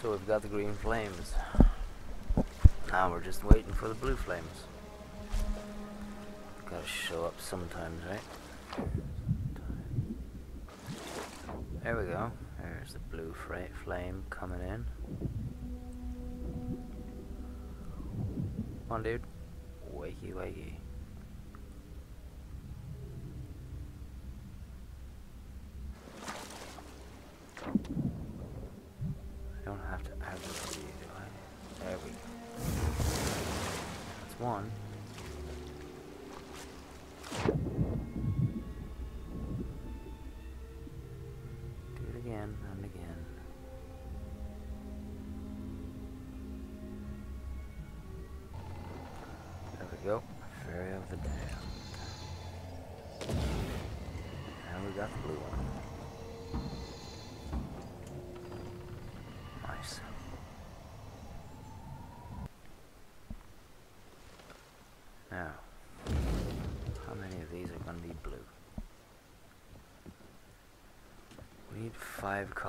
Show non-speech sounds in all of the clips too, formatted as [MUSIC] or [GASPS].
So we've got the green flames. Now we're just waiting for the blue flames. Gotta show up sometimes, right? There we go. There's the blue flame coming in. Come on, dude. Wakey, wakey.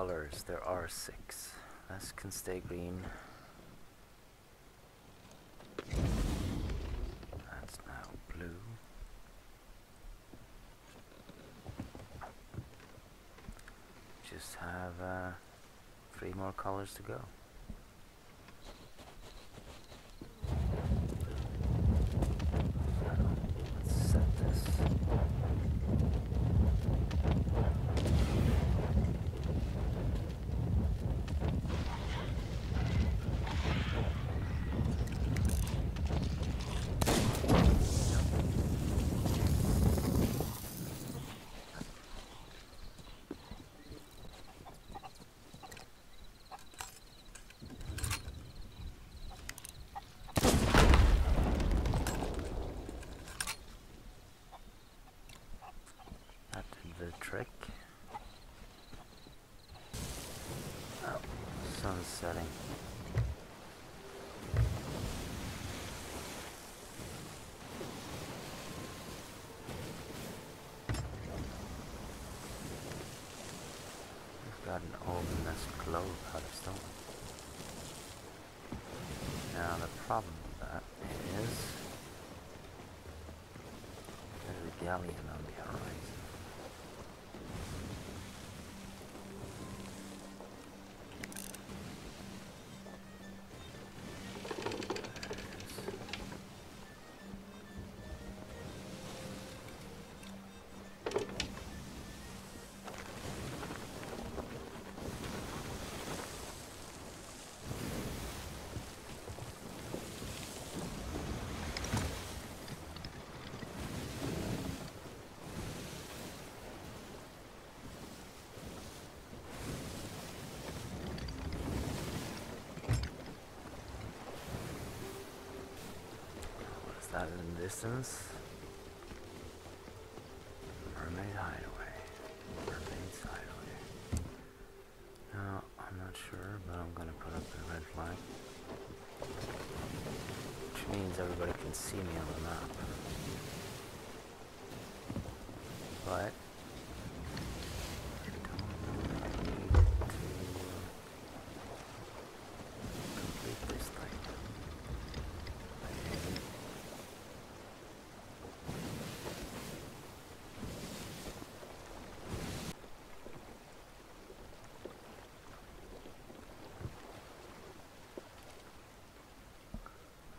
Colors. There are six. This can stay green. That's now blue. Just have uh, three more colors to go. So, let's set this. That did the trick. Oh, sun's setting. We've got an ominous glow out of stone. Now the problem with that is there's a galleon on The distance? Mermaid hideaway. Mermaid's hideaway. No, I'm not sure, but I'm gonna put up the red flag. Which means everybody can see me on the map. But I don't know if I need to complete this thing. Maybe.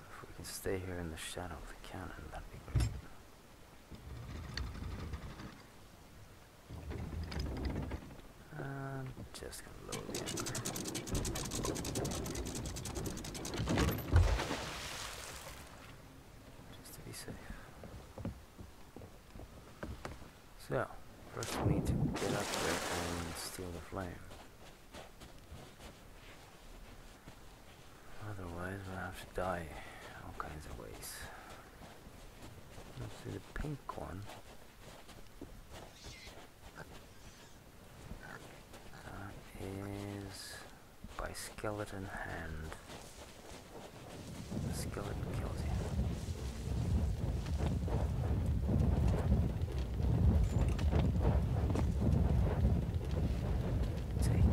If we can stay here in the shadow of the cannon, that'd be great. I'm just gonna the anchor. Just to be safe. So, first we need to get up there and steal the flame. Otherwise, we'll have to die all kinds of ways. Let's see the pink one. That is by skeleton hand. The skeleton kills you. Take.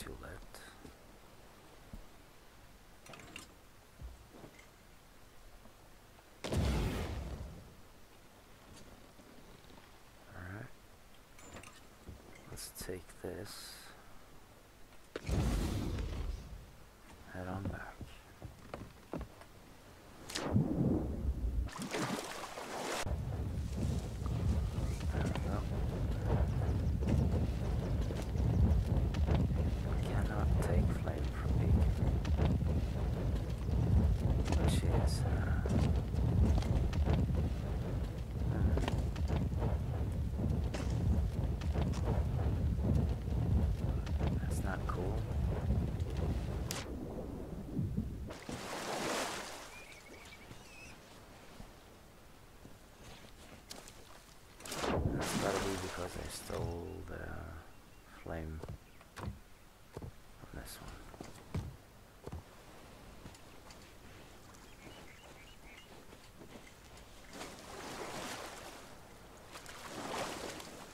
Too late. Alright. Let's take this. Head on back. There we go. Cannot take flame from beacon. Which is uh, hmm. That's not cool. That's gotta be because I stole the flame from this one.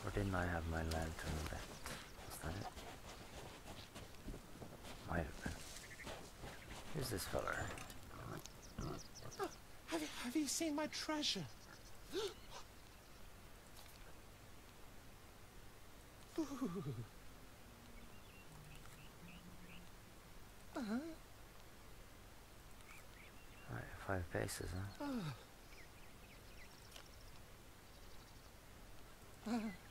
Or didn't I have my lantern lit? Is that it? Might have been. Who's this fella? Oh, have, you, have you seen my treasure? [GASPS] Ooh. Uh-huh. Right, five paces, huh? Ah. Ah.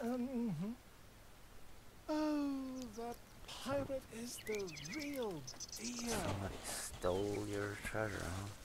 Um, oh, that pirate is the real deal. Somebody stole your treasure, huh?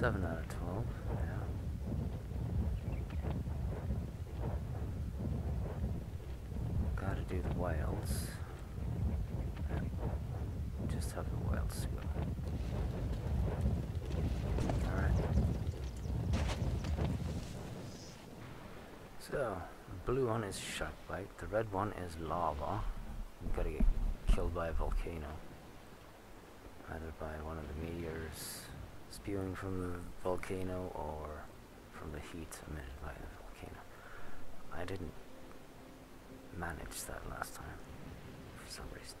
7 out of 12. Yeah. Gotta do the whales. Just have the whales go. Alright. So, the blue one is shark bite, the red one is lava. You gotta get killed by a volcano. Either by one of the meteors spewing from the volcano or from the heat emitted by the volcano. I didn't manage that last time for some reason.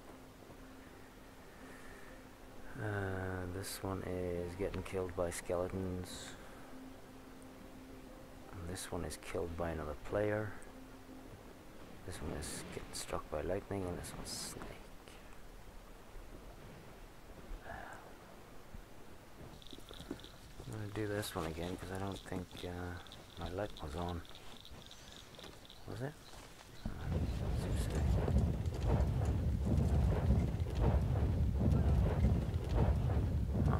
Uh, this one is getting killed by skeletons. And this one is killed by another player. This one is getting struck by lightning, and this one's snake. Do this one again because I don't think uh, my light was on. Was it? Uh, seems to be. Huh.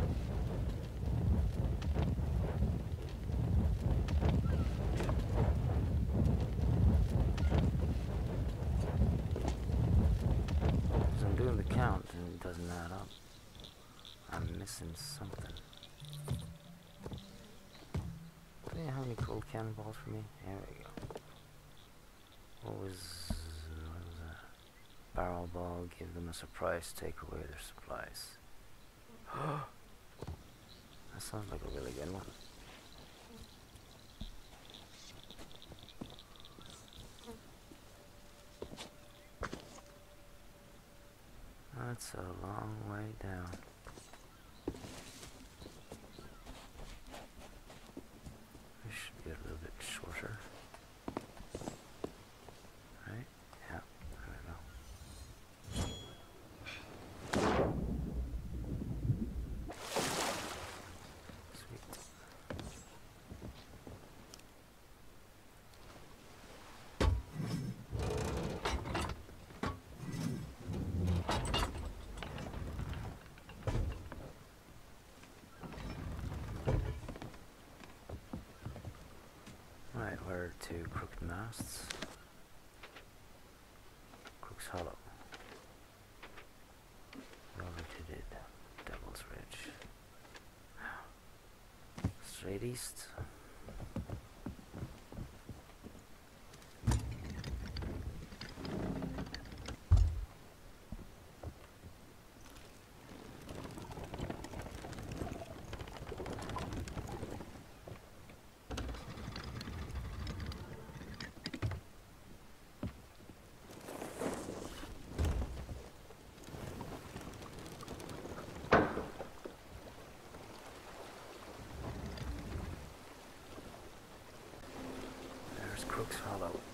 Because I'm doing the count and it doesn't add up. I'm missing something. Do you have any gold cannonballs for me? There we go. What was, what was that? Barrel ball, give them a surprise, take away their supplies. [GASPS] that sounds like a really good one. anchor to crooked masts. Crooks Hollow. We did Devil's Ridge. [GASPS] Straight east. Folks, hold on.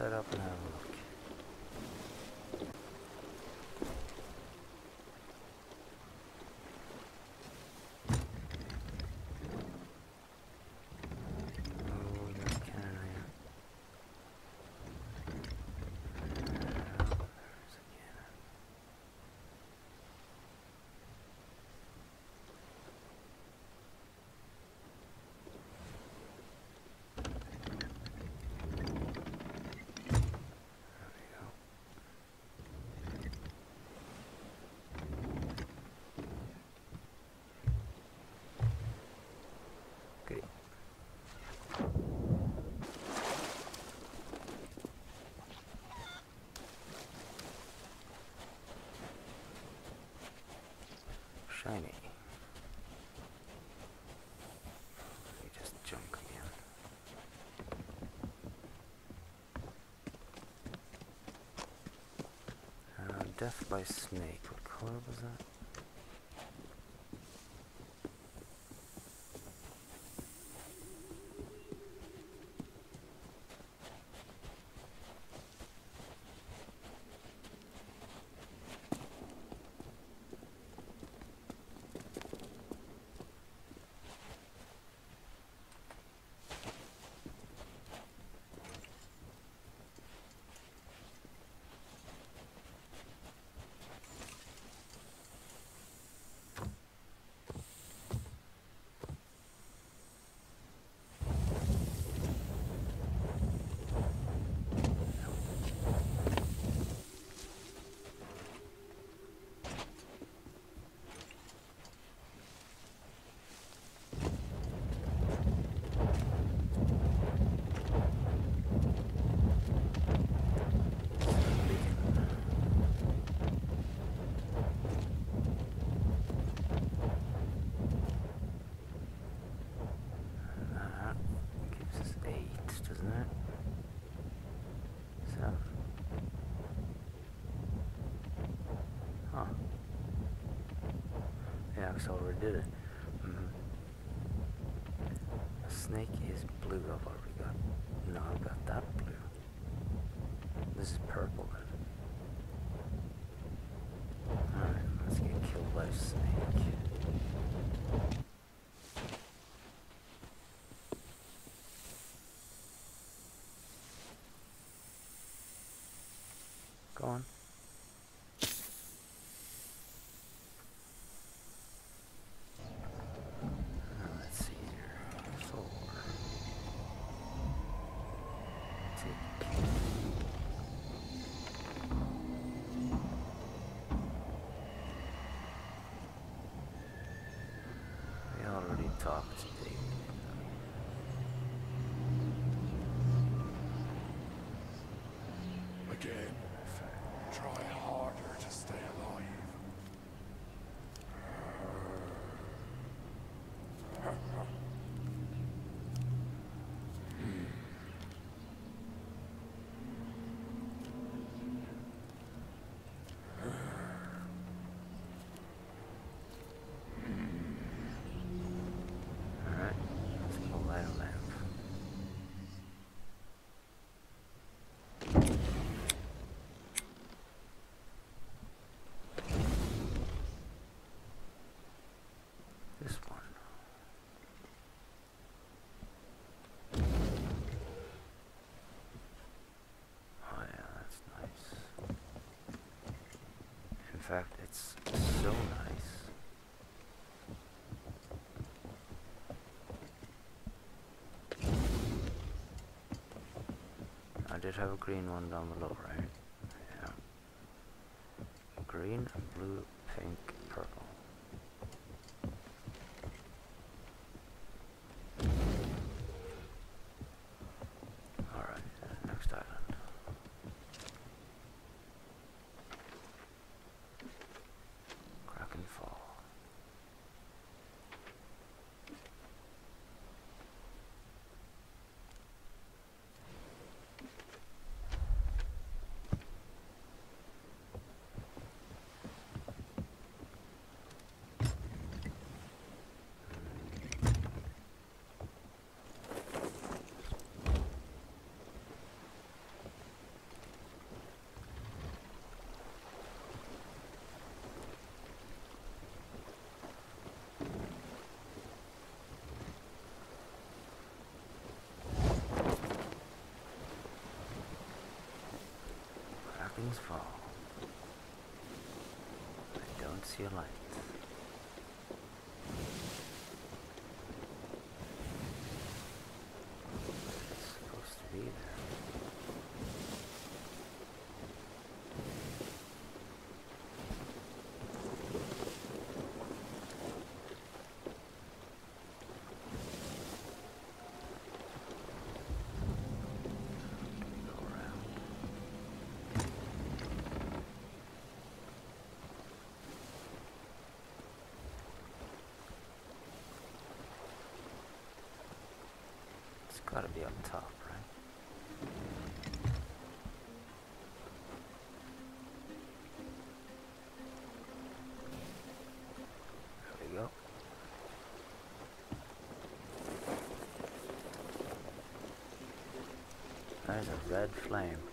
set up and have a look. shiny. Just again. Uh, death by snake. What color was that? did it. Oh. In fact, it's so nice. I did have a green one down below, right? Yeah. Green, blue, pink, purple. Alright, next island. Kraken Fall. Kraken's Fall. I don't see a light. It's supposed to be there. Go around. It's gotta be up top, right? There we go. There's a red flame.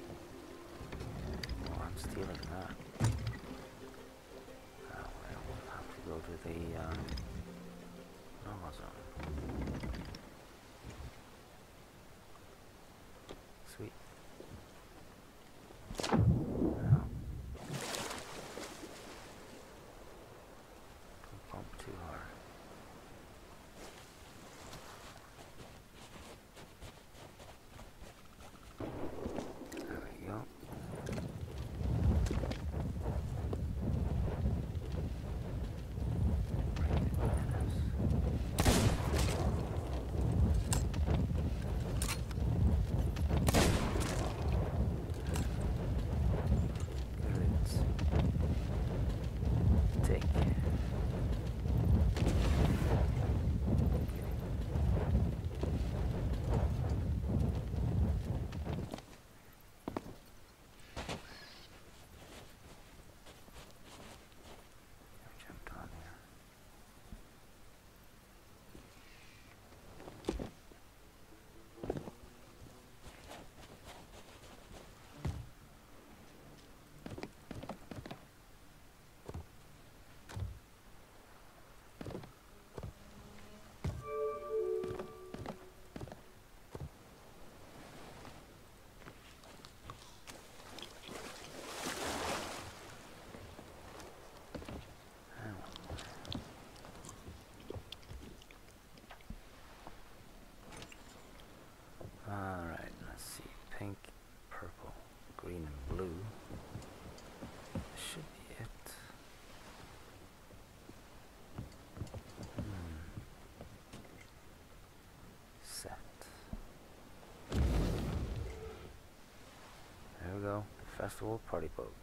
Festival party boat.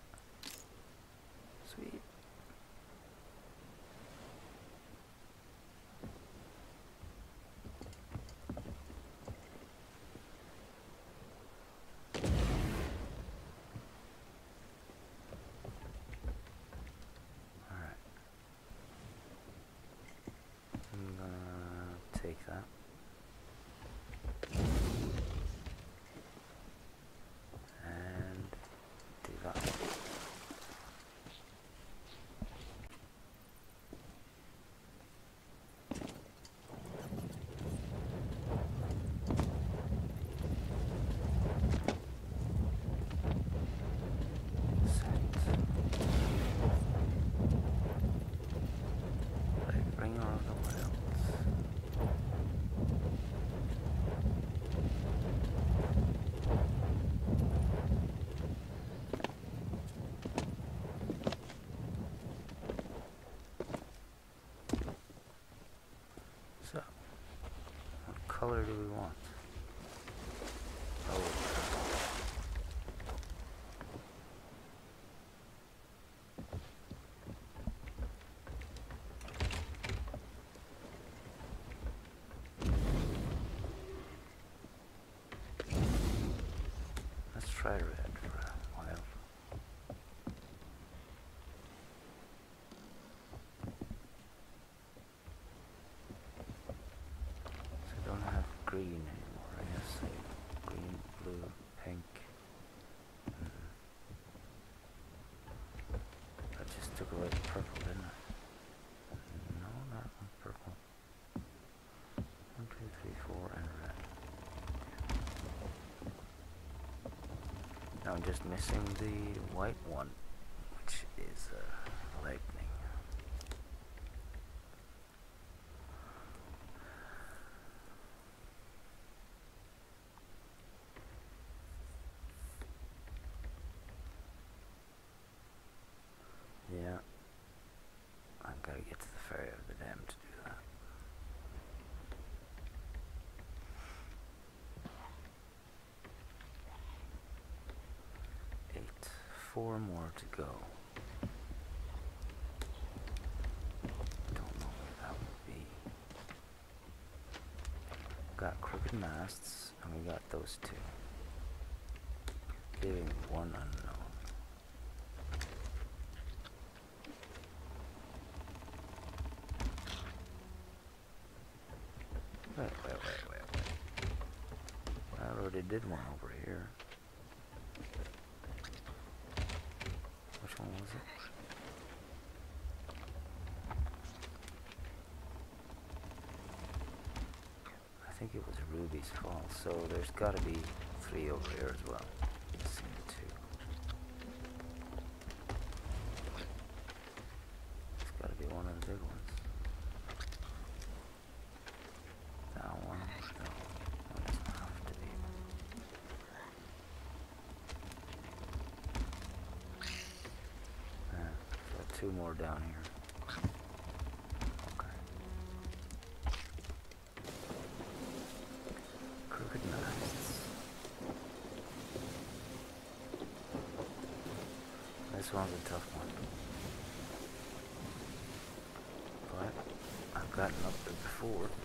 Sweet. Alright. I'm gonna take that. And color do we want? Let's try red for a while. So I don't have green anymore. I guess green, blue, pink. Mm. I just took away the purple, didn't I? No, not purple. One, two, three, four, and red. Now I'm just missing the white one, which is uh, lightning. Yeah. I've got to Ferry of the Damned to do that. Eight. Four more to go. Don't know what that would be. Got crooked masts, and we got those two. Leaving one unknown. Already did one over here. Which one was it? I think it was Ruby's Fall, so there's gotta be three over here as well. Missing two. It's gotta be one of the big ones. That one? No. That doesn't have to be. Yeah, more down here. This one's a tough one. But I've gotten up there before.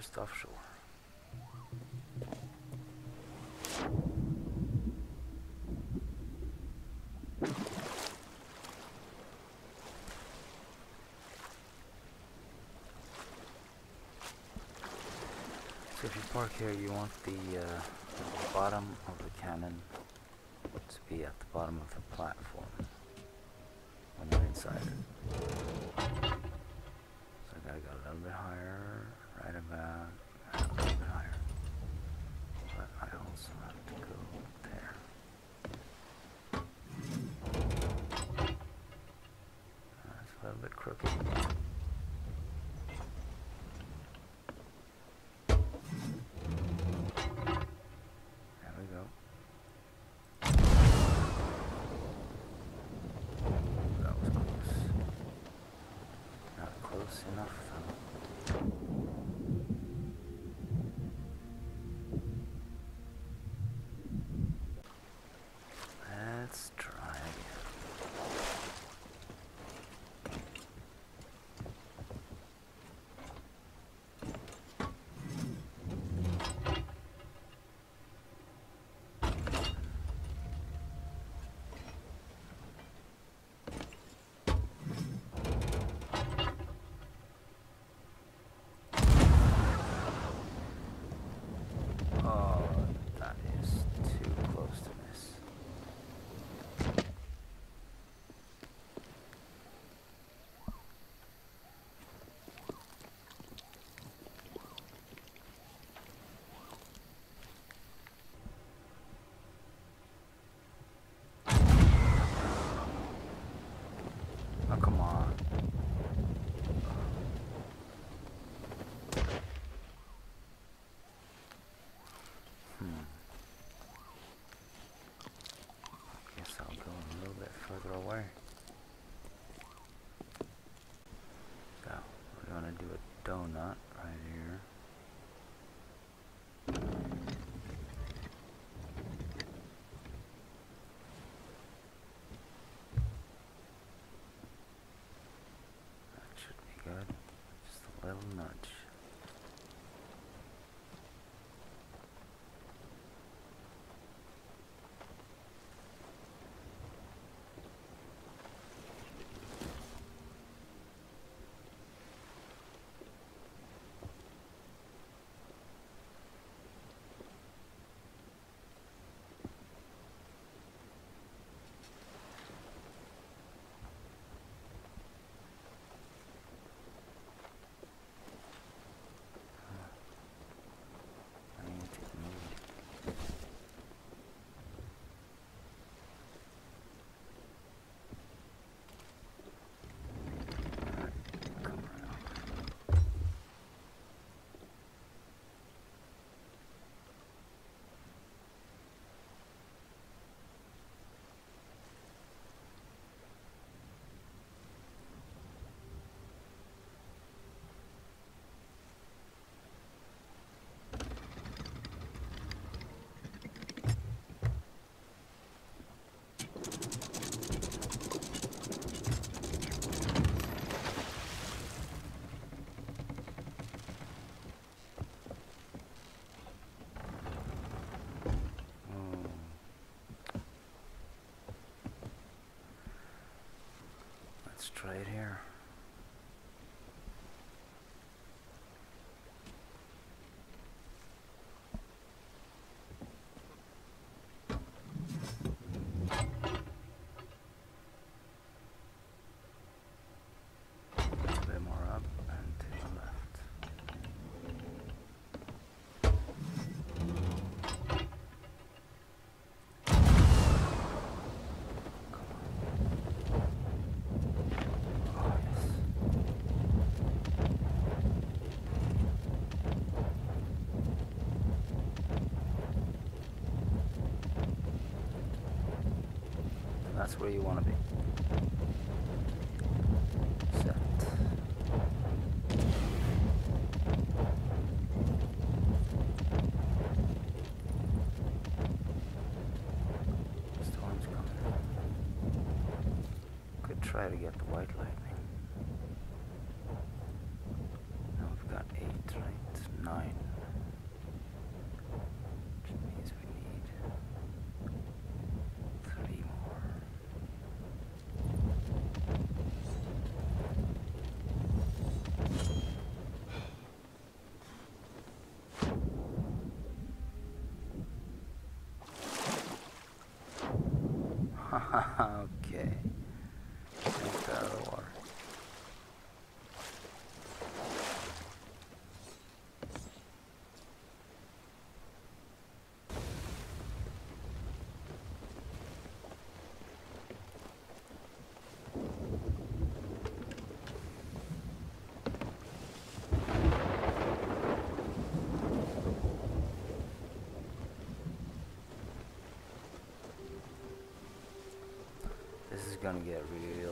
Coast offshore. So if you park here, you want the uh, bottom of the cannon to be at the bottom of the platform when you're inside. So I gotta go a little bit higher, right uh, about, a little bit higher. But I also have to go there. That's a little bit crooked. There we go. That was close. Not close enough though. Let's try again. Oh, that is too close to miss. Oh, come on. Hmm. Guess I'll go a little bit further away. So, we're gonna do a donut right here. That should be good. Just a little nudge. I need to move. Alright, come around. Oh. It here. A bit more up and to the left. Oh, yes. That's where you want to be. Set. Storm's coming. Could try to get the white lightning. Now we've got eight, right? Nine. okay. Take that out of the water. This is gonna get real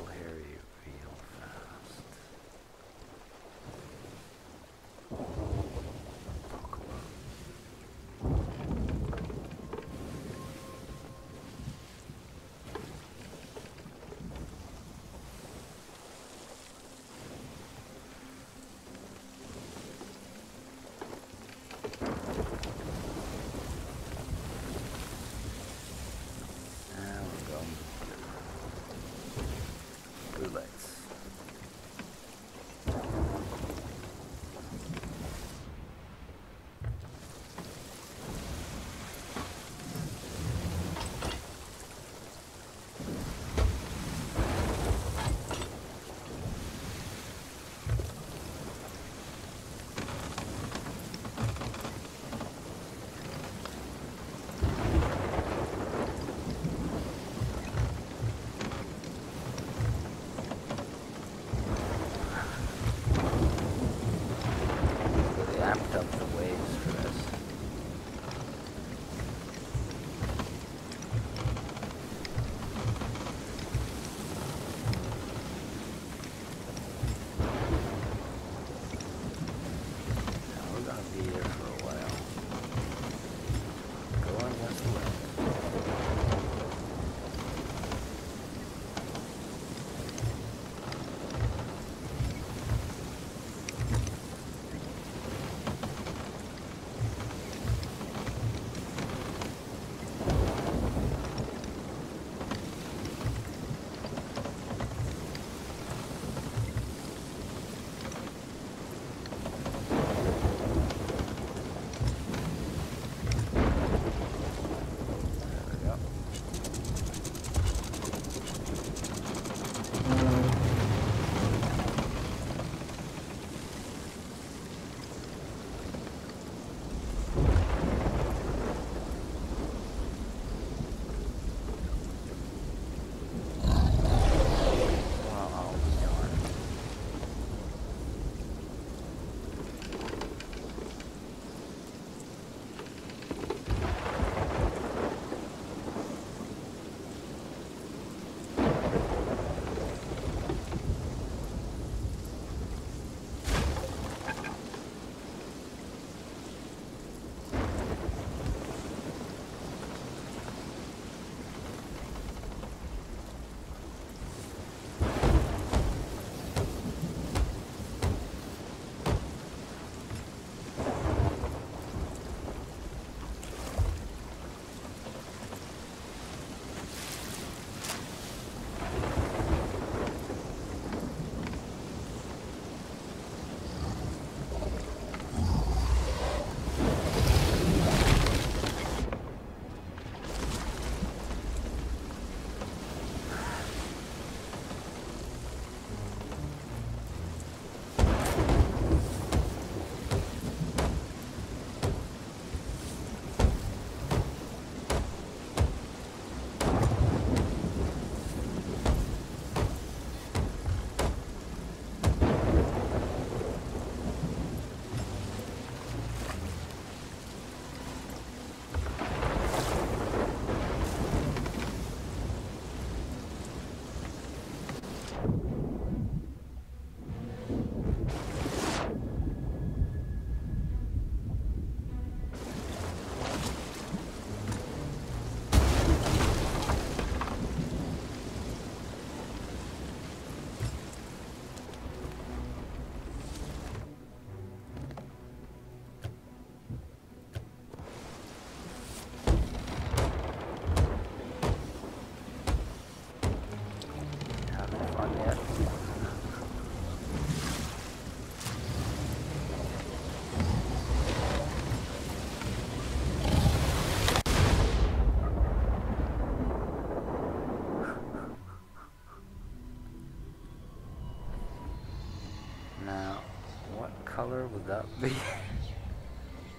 that [LAUGHS] be?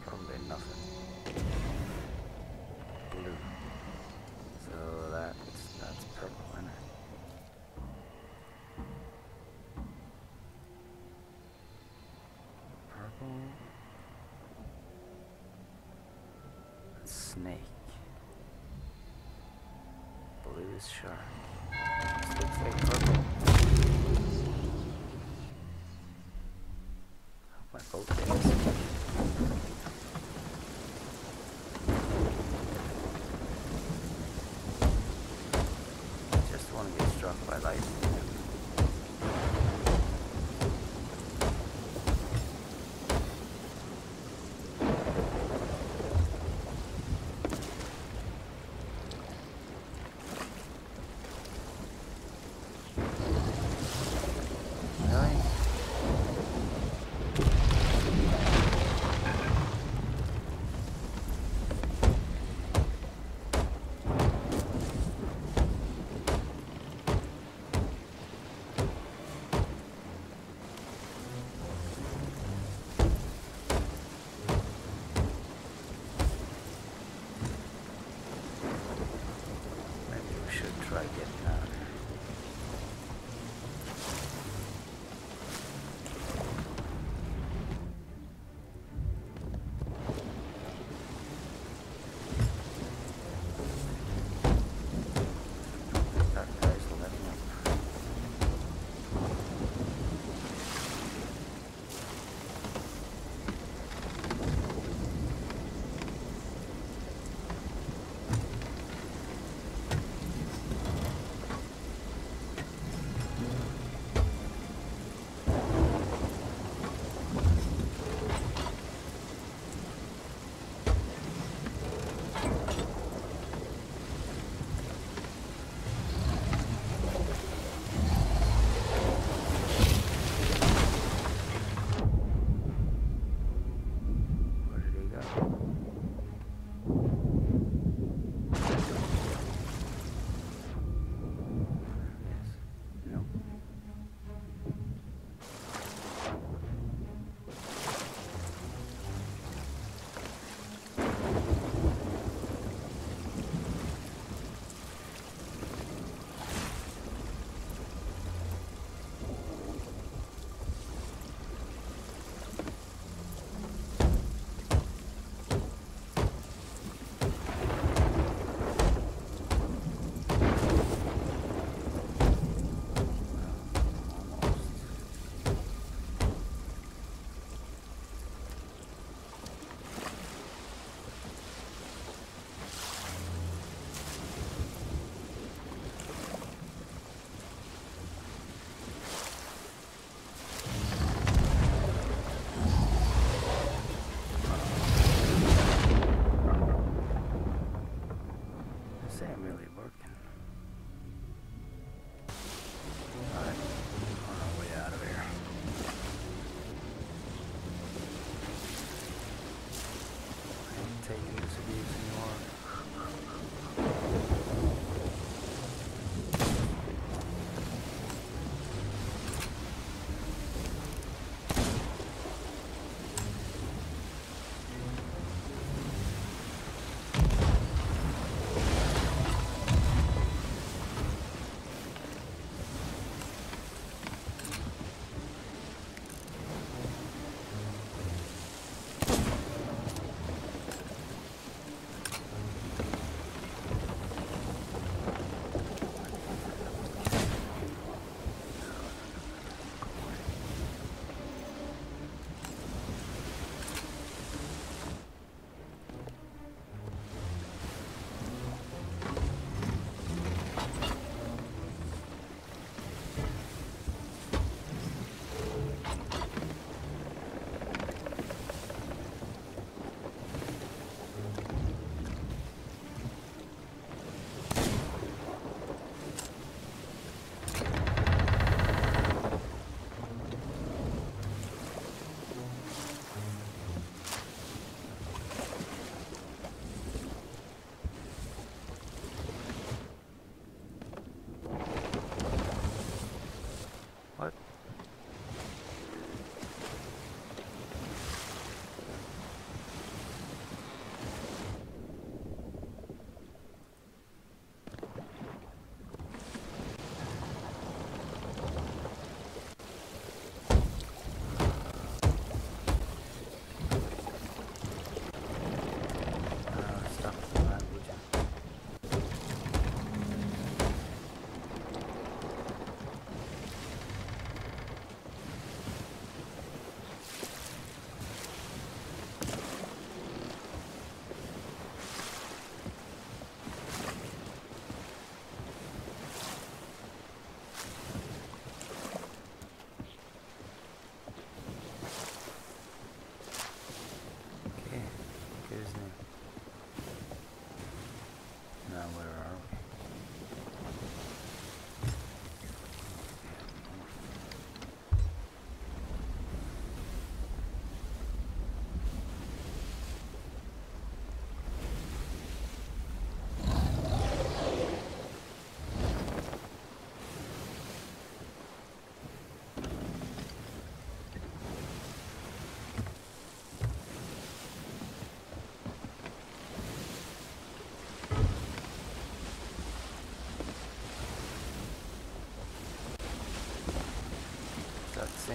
Probably nothing. Blue. So that's that's purple, isn't it? Purple. Snake. Blue is shark.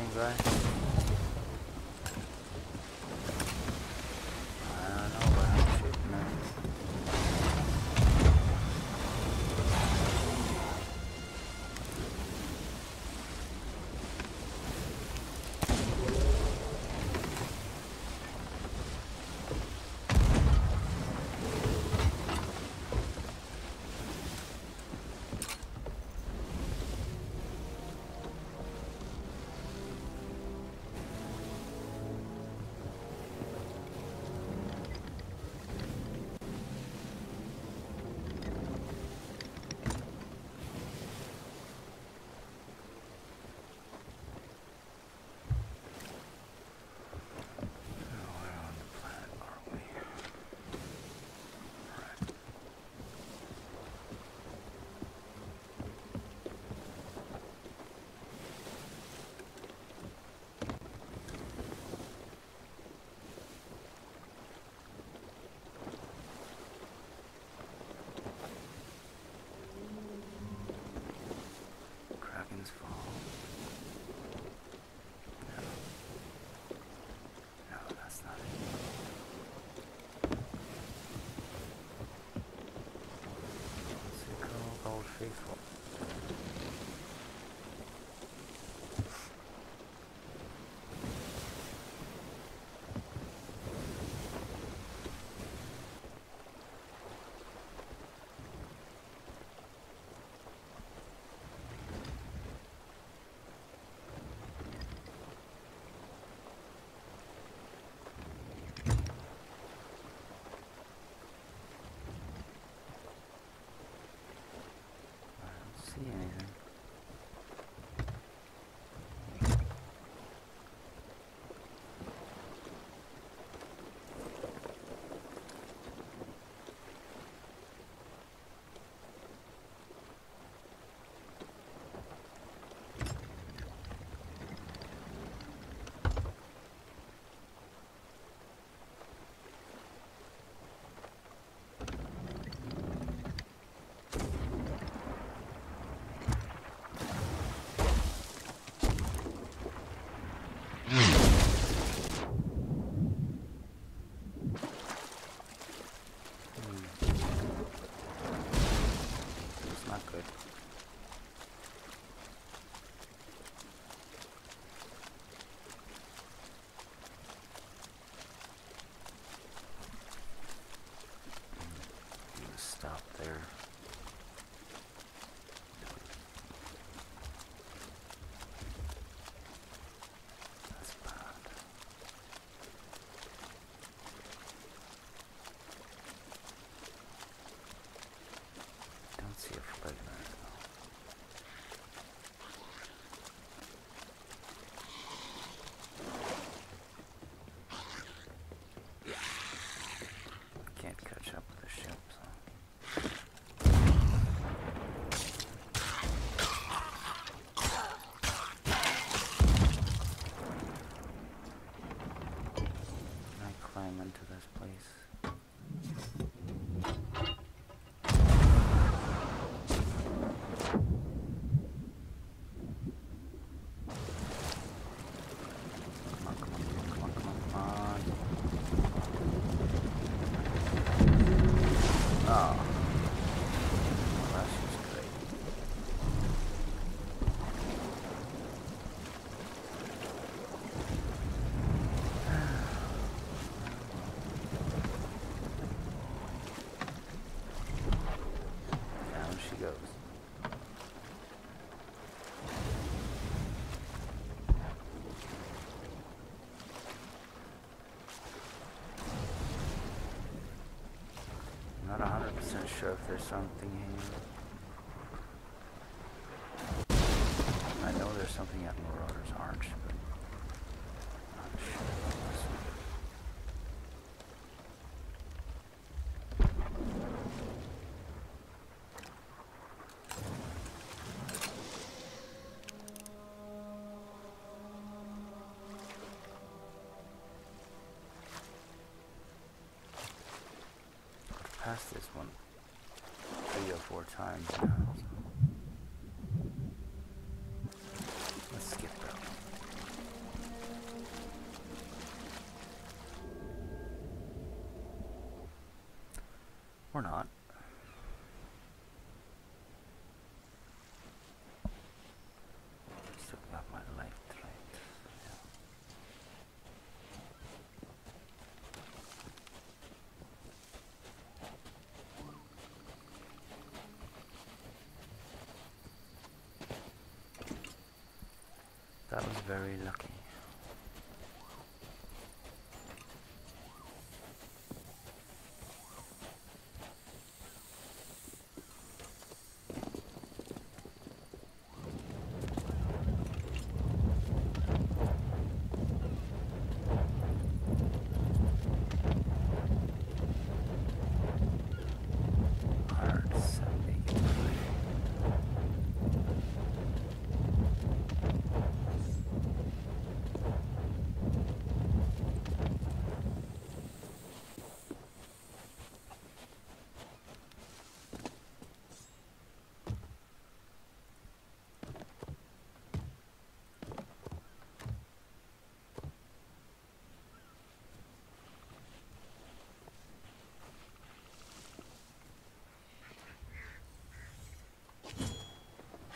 things, right? Yeah. I'm not sure if there's something here. past this one three or four times now. Very lucky. Hearts are making fire.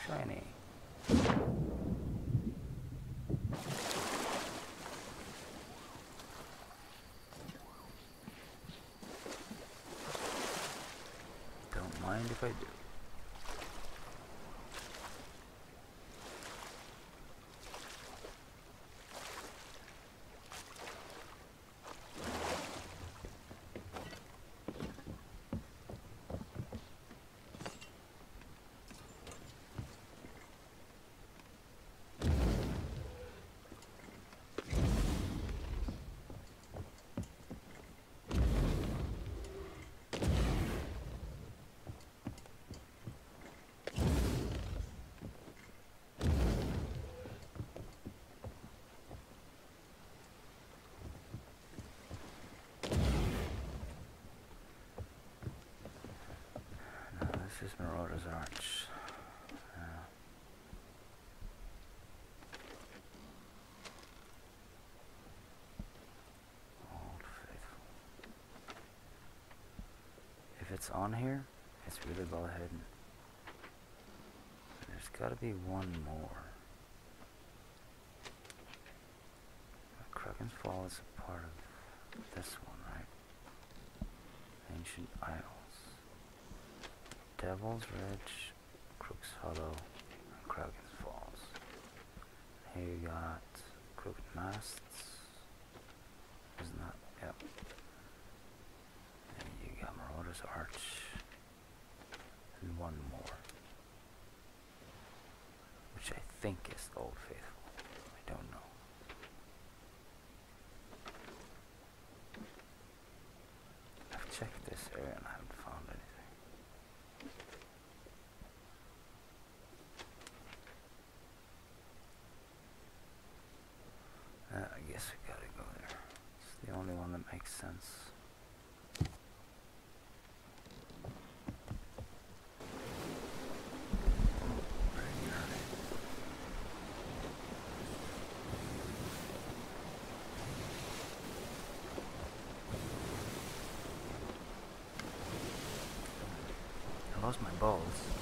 Shiny. Don't mind if I do. No, this is Marauder's Arch. If it's on here, it's really well hidden. There's gotta be one more. Kraken's Fall is a part of this one, right? Ancient Isles. Devil's Ridge, Crook's Hollow, and Kraken's Falls. Here you got Crooked Masts. Isn't that? Yep. And you got Marauder's Arch. And one more. Which I think is the Old Faithful. I don't know. I've checked this area and I haven't found anything. Uh, I guess we gotta go there. It's the only one that makes sense. I lost my balls.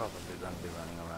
Probably gonna be running around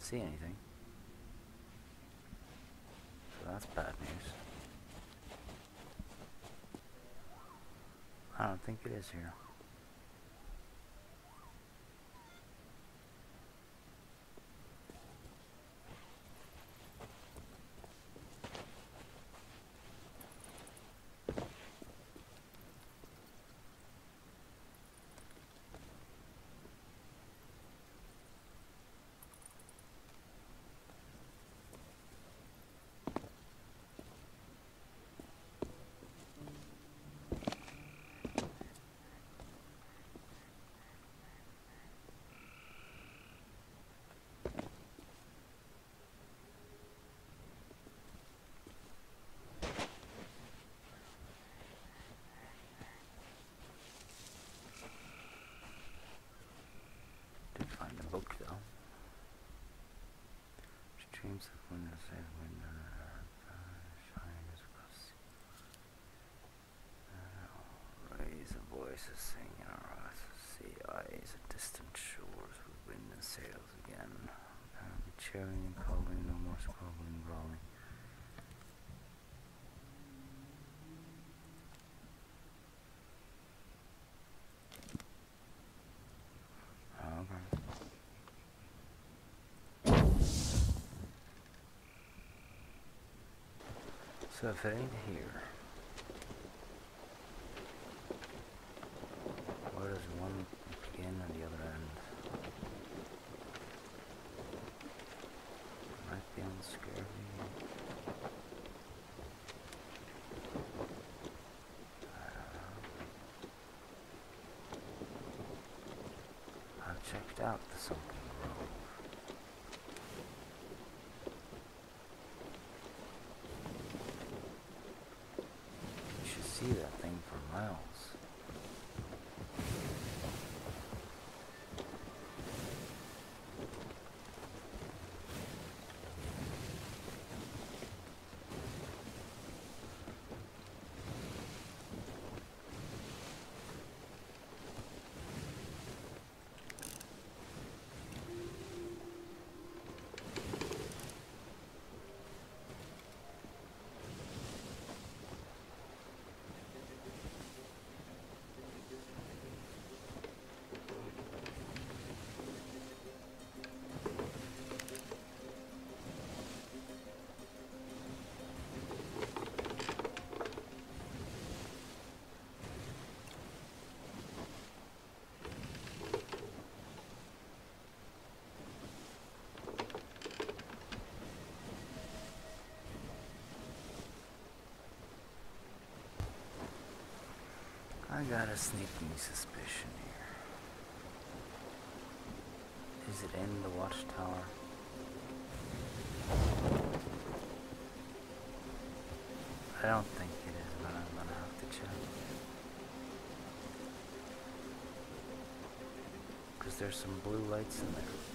didn't see anything. So that's bad news. I don't think it is here. Did find a book though. Streams of wind and save wind and earth shine as across. Raise a voices sing in our eyes, sea eyes at distant shores with wind and sails again. And brawling. Ah, okay. So if it ain't here, where does one begin and the other end? Might be on Scurvy. I don't know. I've checked out the Sunken Grove. You should see that thing for miles. I got a sneaking suspicion here. Is it in the watchtower? I don't think it is, but I'm gonna have to check. Because there's some blue lights in there.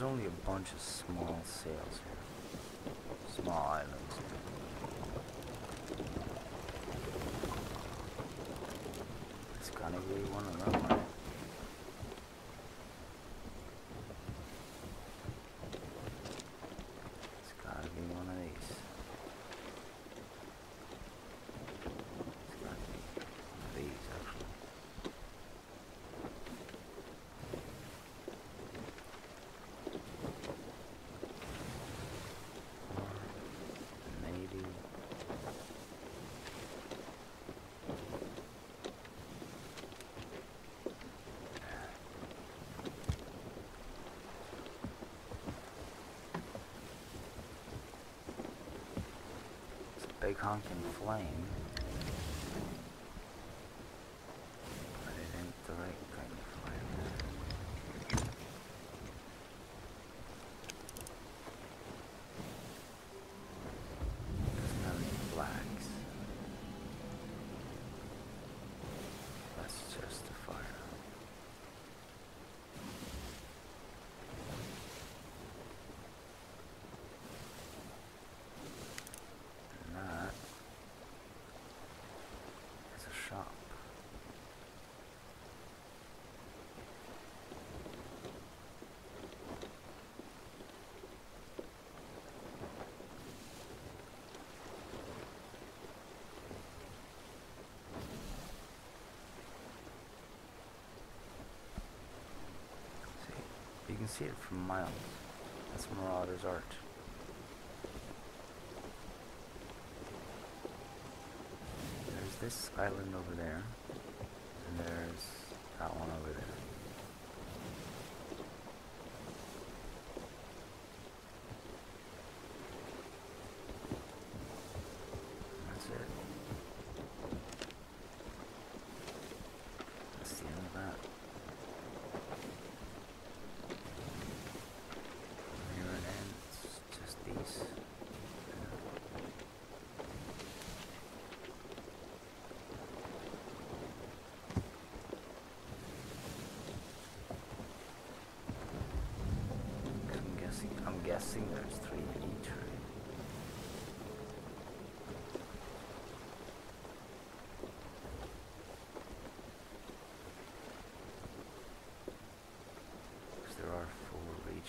Bunch of small sails here. Small islands. It's gonna be one of them, right? It's gotta be one of these. It's gotta be one of these, actually. Or maybe. A flame. But it ain't the right kind of flame. Doesn't have any flags. That's just a fire. And that is a shop. See, you can see it from miles. That's Marauder's Arch. There's this island over there, and there's that one over there. That's it. That's the end of that. Here it ends, just these. I'm guessing. I'm guessing there's three in each. Right? Because there are four regions.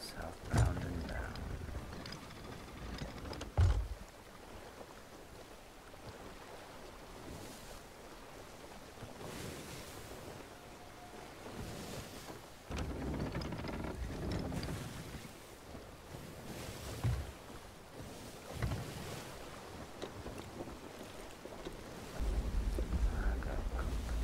Southbound and down. I got company.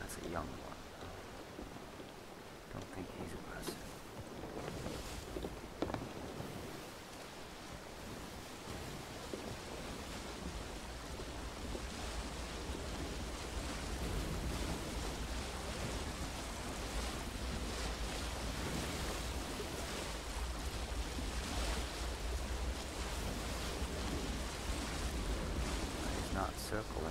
That's a young one. Don't think he's aggressive. He's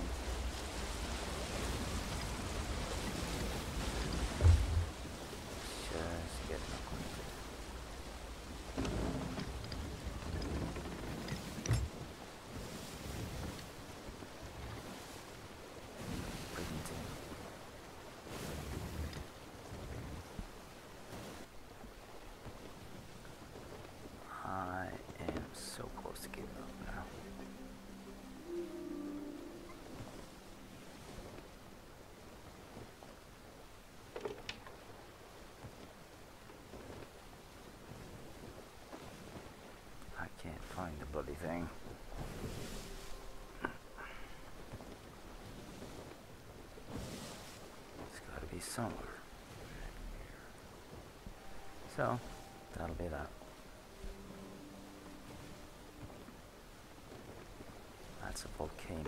Can't find the bloody thing. It's gotta be somewhere. So, that'll be that. That's a volcano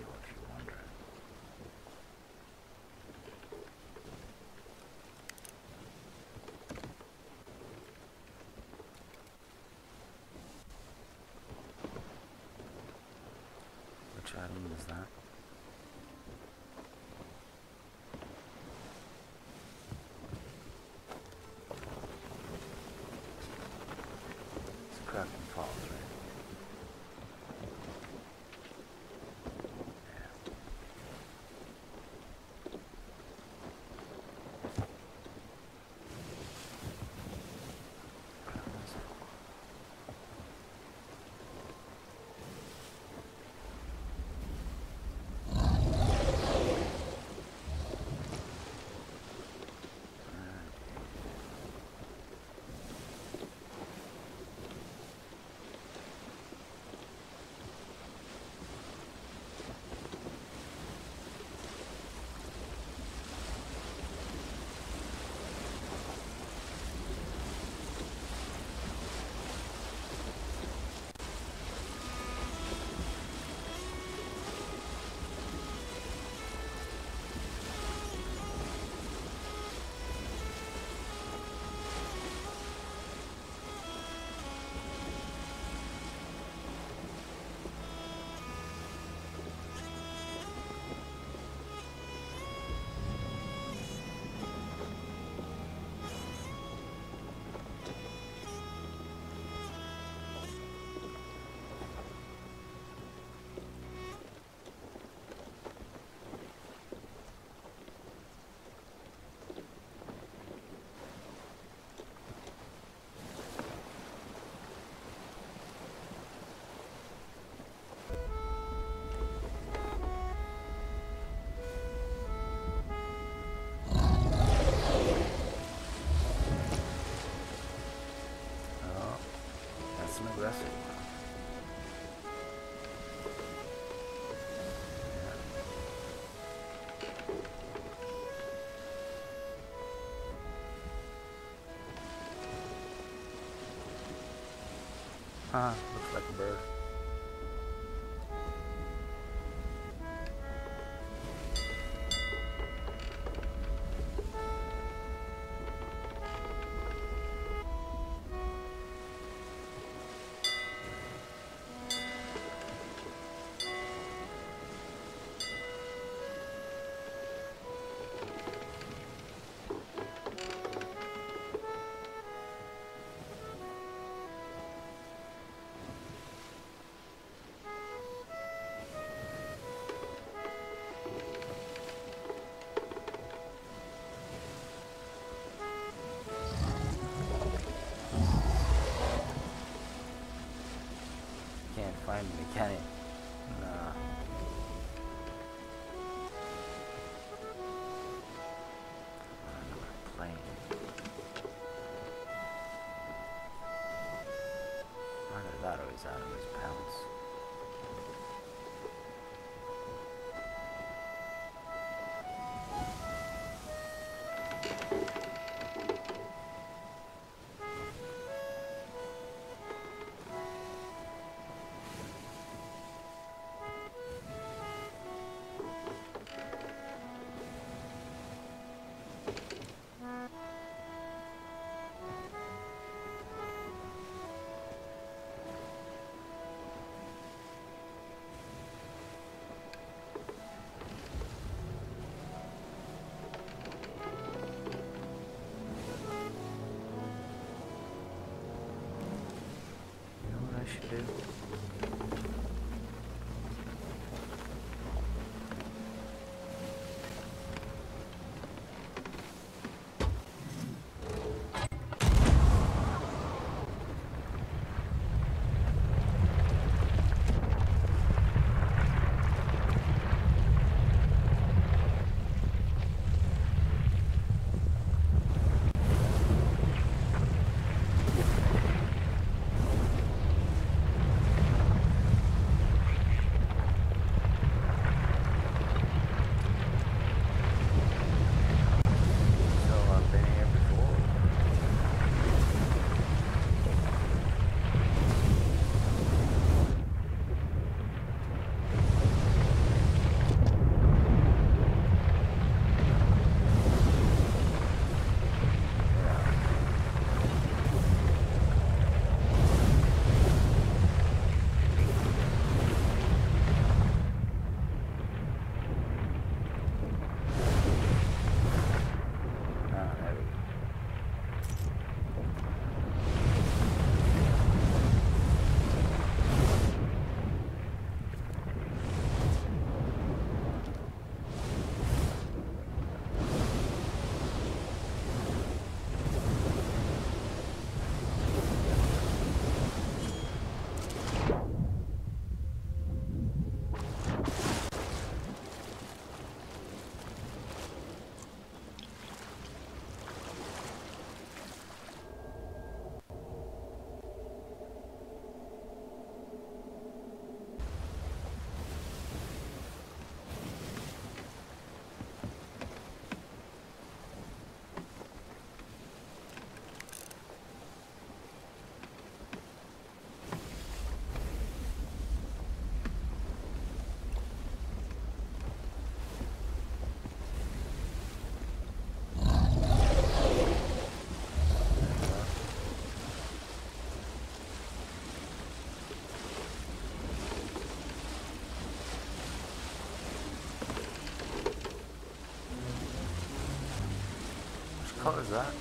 Which island was that? It's cracking, Falls, right? Huh, looks like a bird. time mechanic. initiative. Color is that?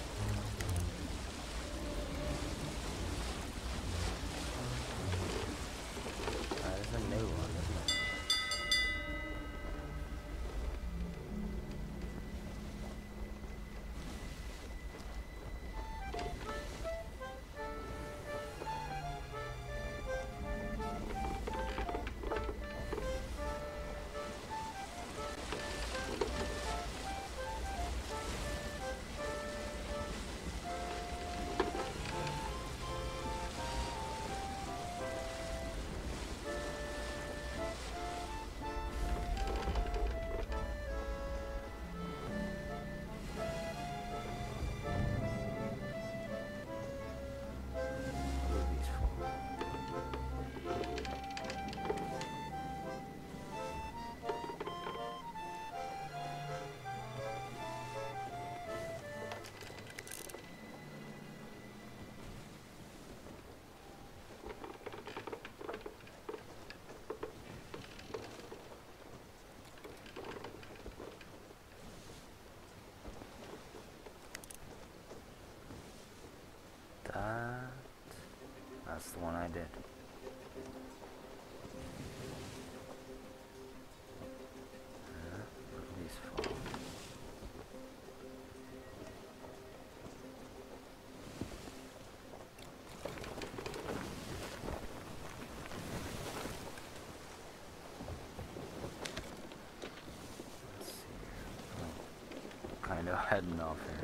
That's the one I did. Oh, kind of [LAUGHS] heading off here.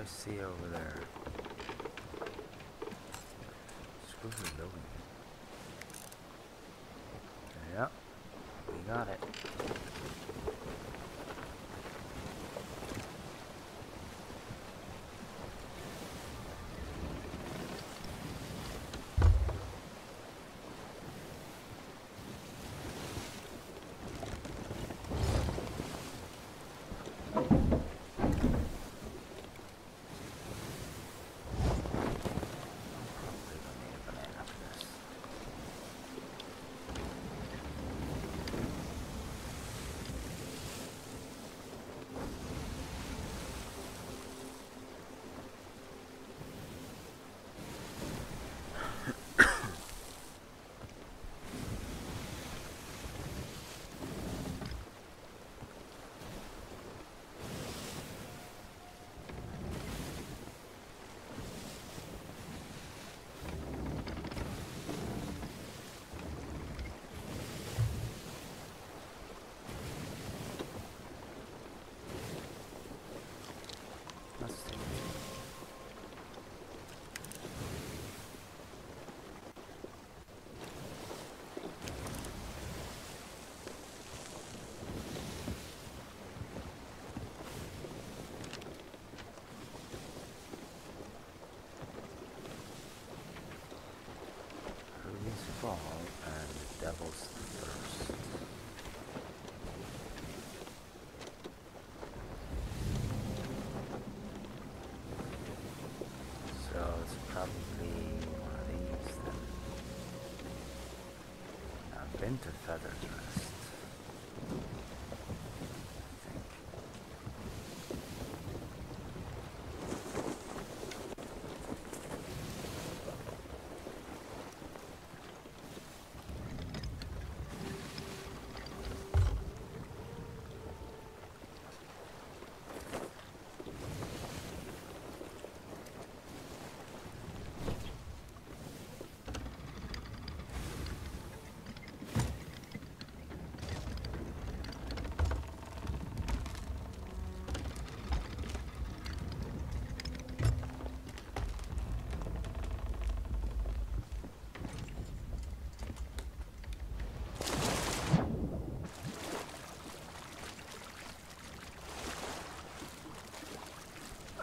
I see over there? Scooter building. Yep, we got it. Probably gonna need a banana for this. Let's see. Ruby's Fall and the Devil's Thirst. So it's probably one of these then. I've been to Fetcher's Rest.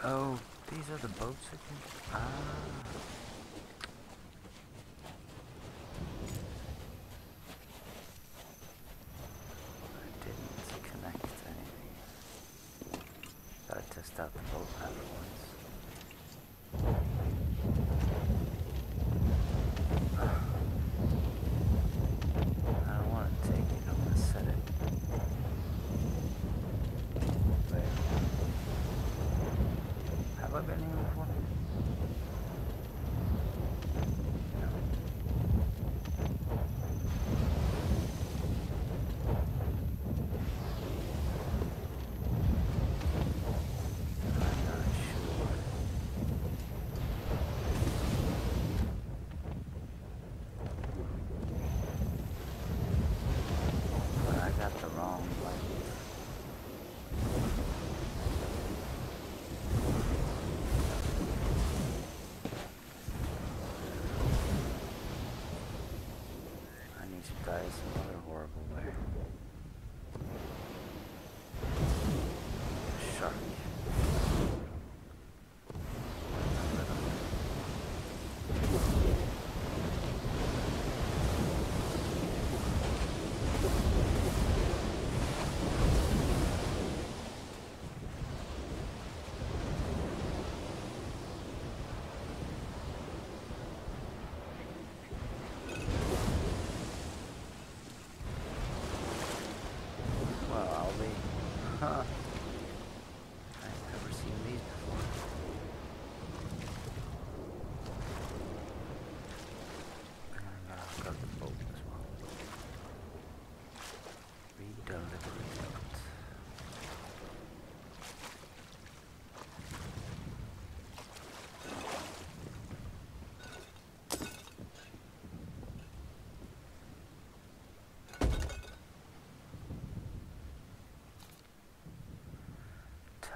I think. Oh, these are the boats I think? Ah. I didn't connect anything. Gotta test out the boat ladder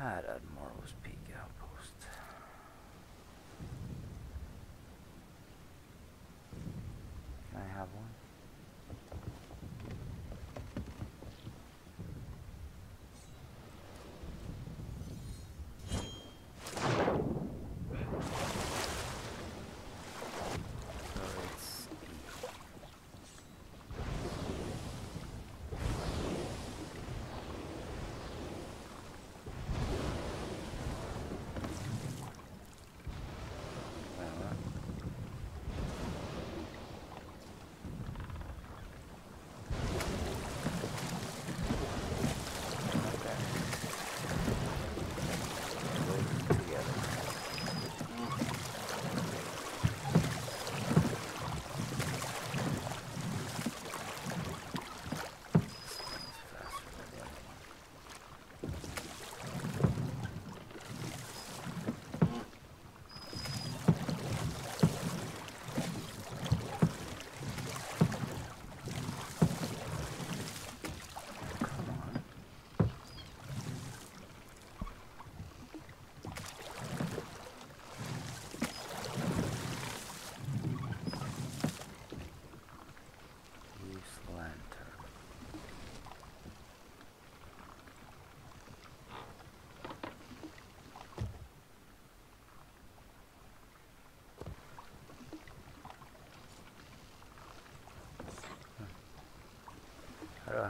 Tad at Morrow's Peak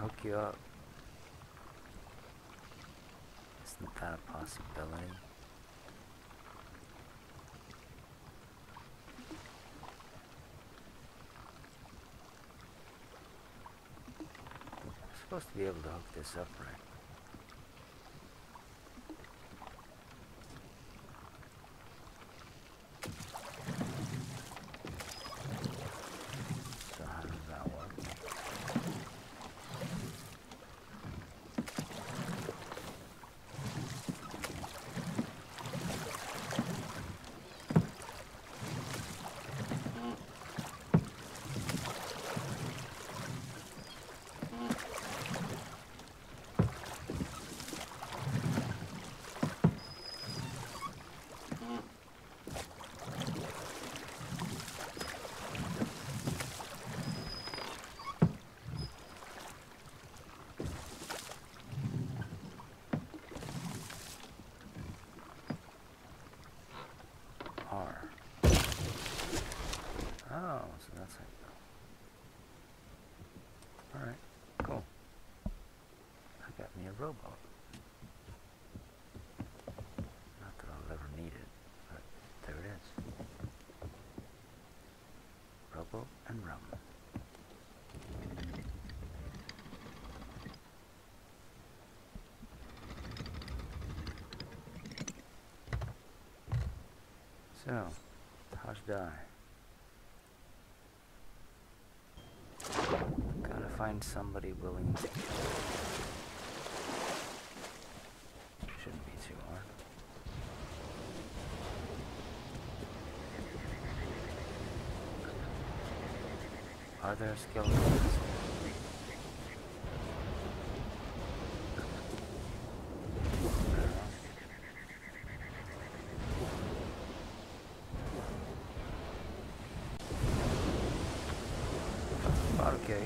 hook you up? Isn't that a possibility? I'm supposed to be able to hook this up right. So how does that work? R. Oh, so that's how you go. Alright, cool. I rowboat. Not that I'll ever need it, but there it is. Rowboat and rum. So, Taj die? Gotta find somebody willing to There skeletons? I don't know. Okay.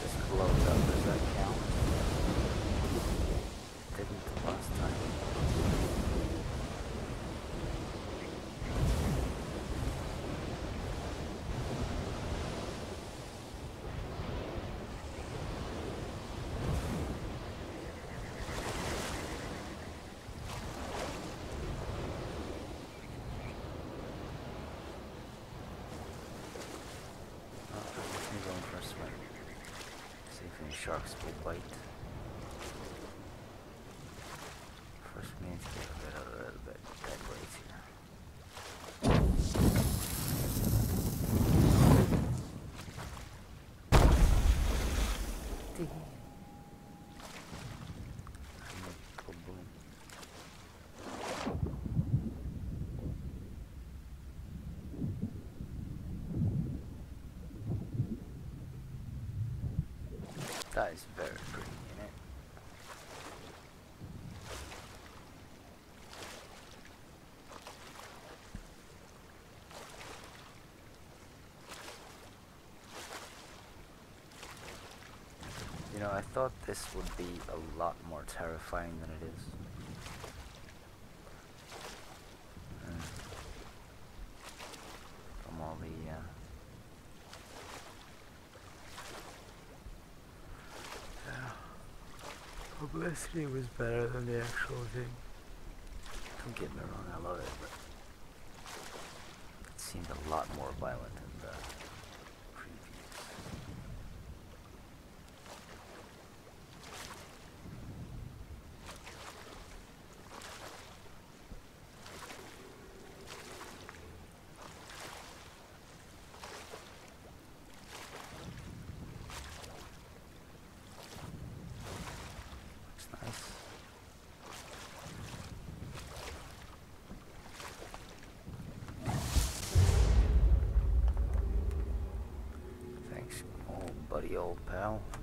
Just blows up, does that count? Didn't the last time. Oh, I guess I'm going for a swim. See if any sharks will bite. First we need to get a bit of a little bit dead weight here. Dig. Kaboom. That is very pretty, isn't it? You know, I thought this would be a lot more terrifying than it is. Mm. From all the, uh, Publicity was better than the actual thing. Don't get me wrong, I love it, but it seemed a lot more violent than the previews. Looks nice. Thanks, old pal.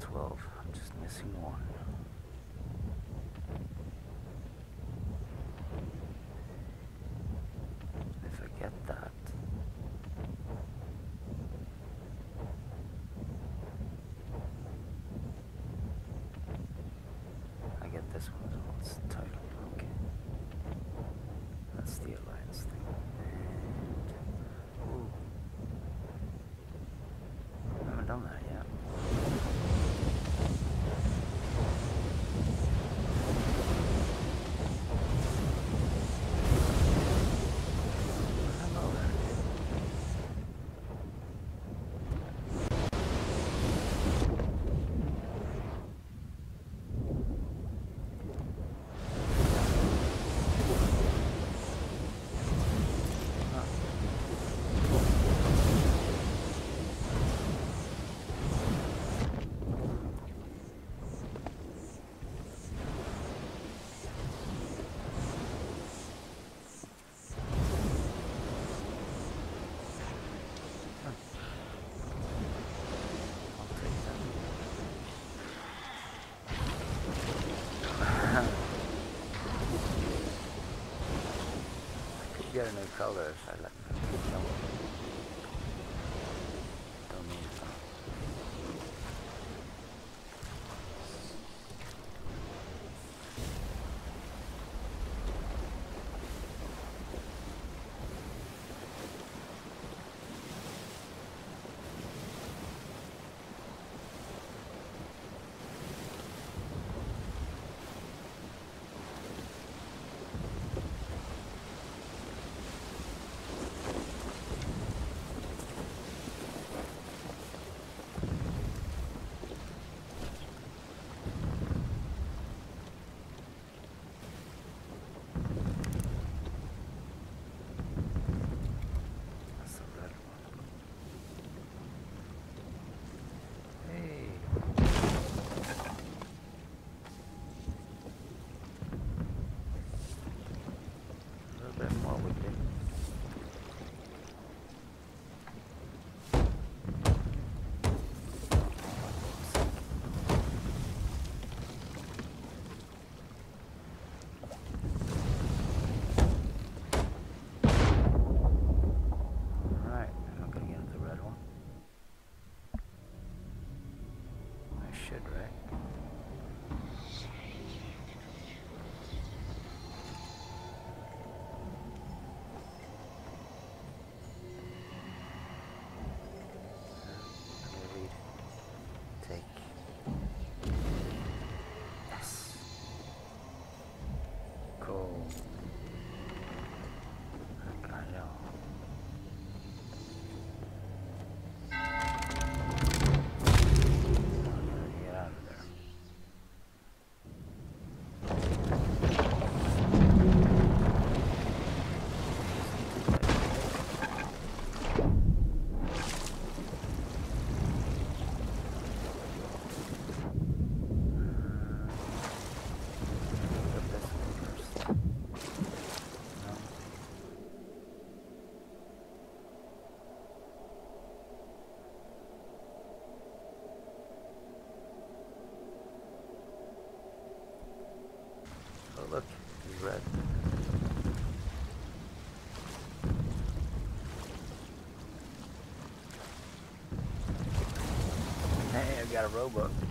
12. I'm just missing one. get a new color. roll. red. Hey, I got a Robux.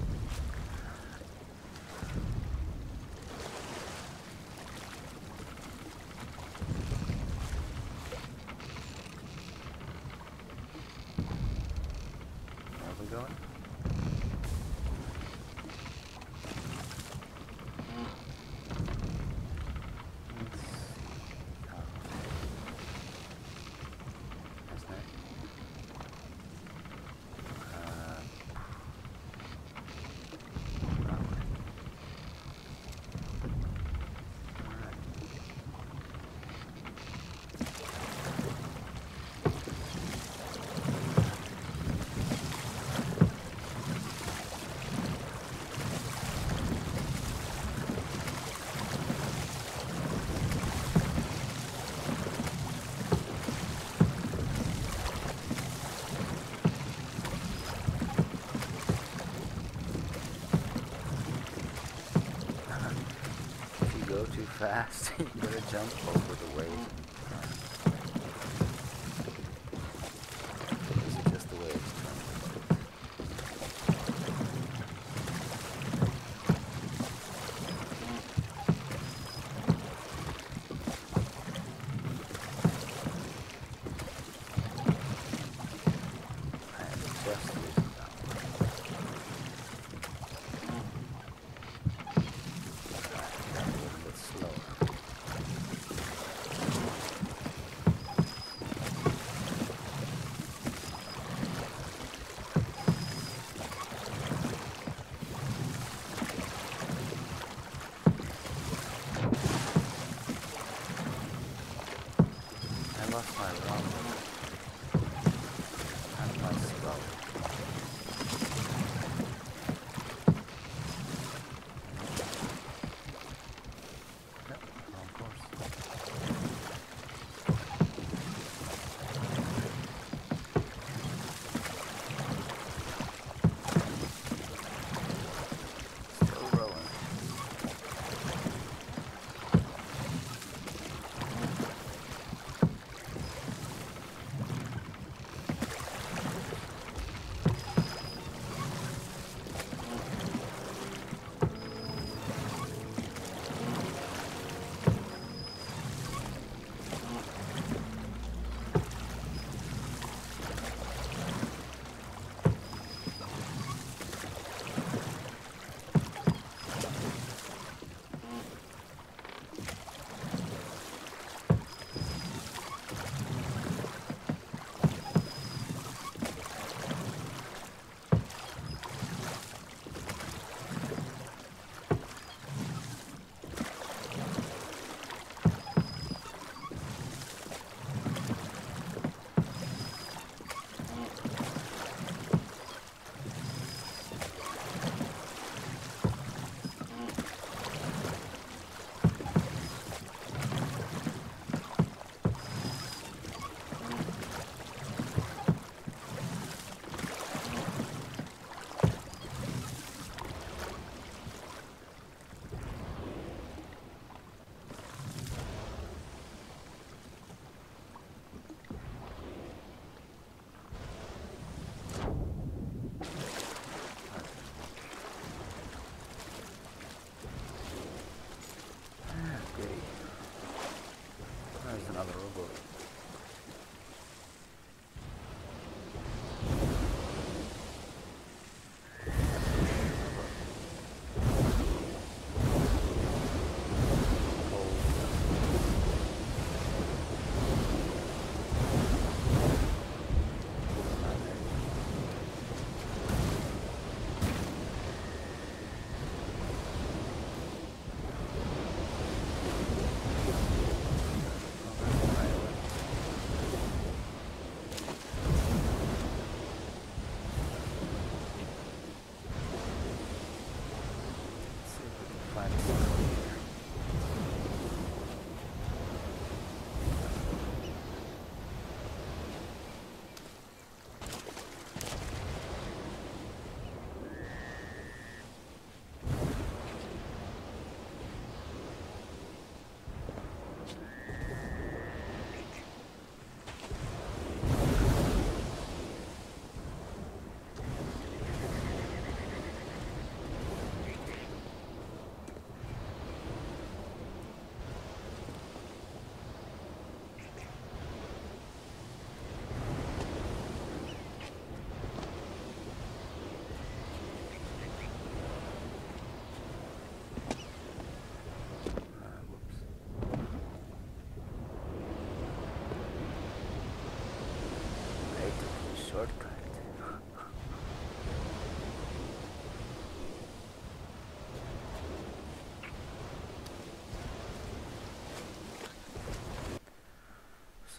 fast, [LAUGHS] you better jump over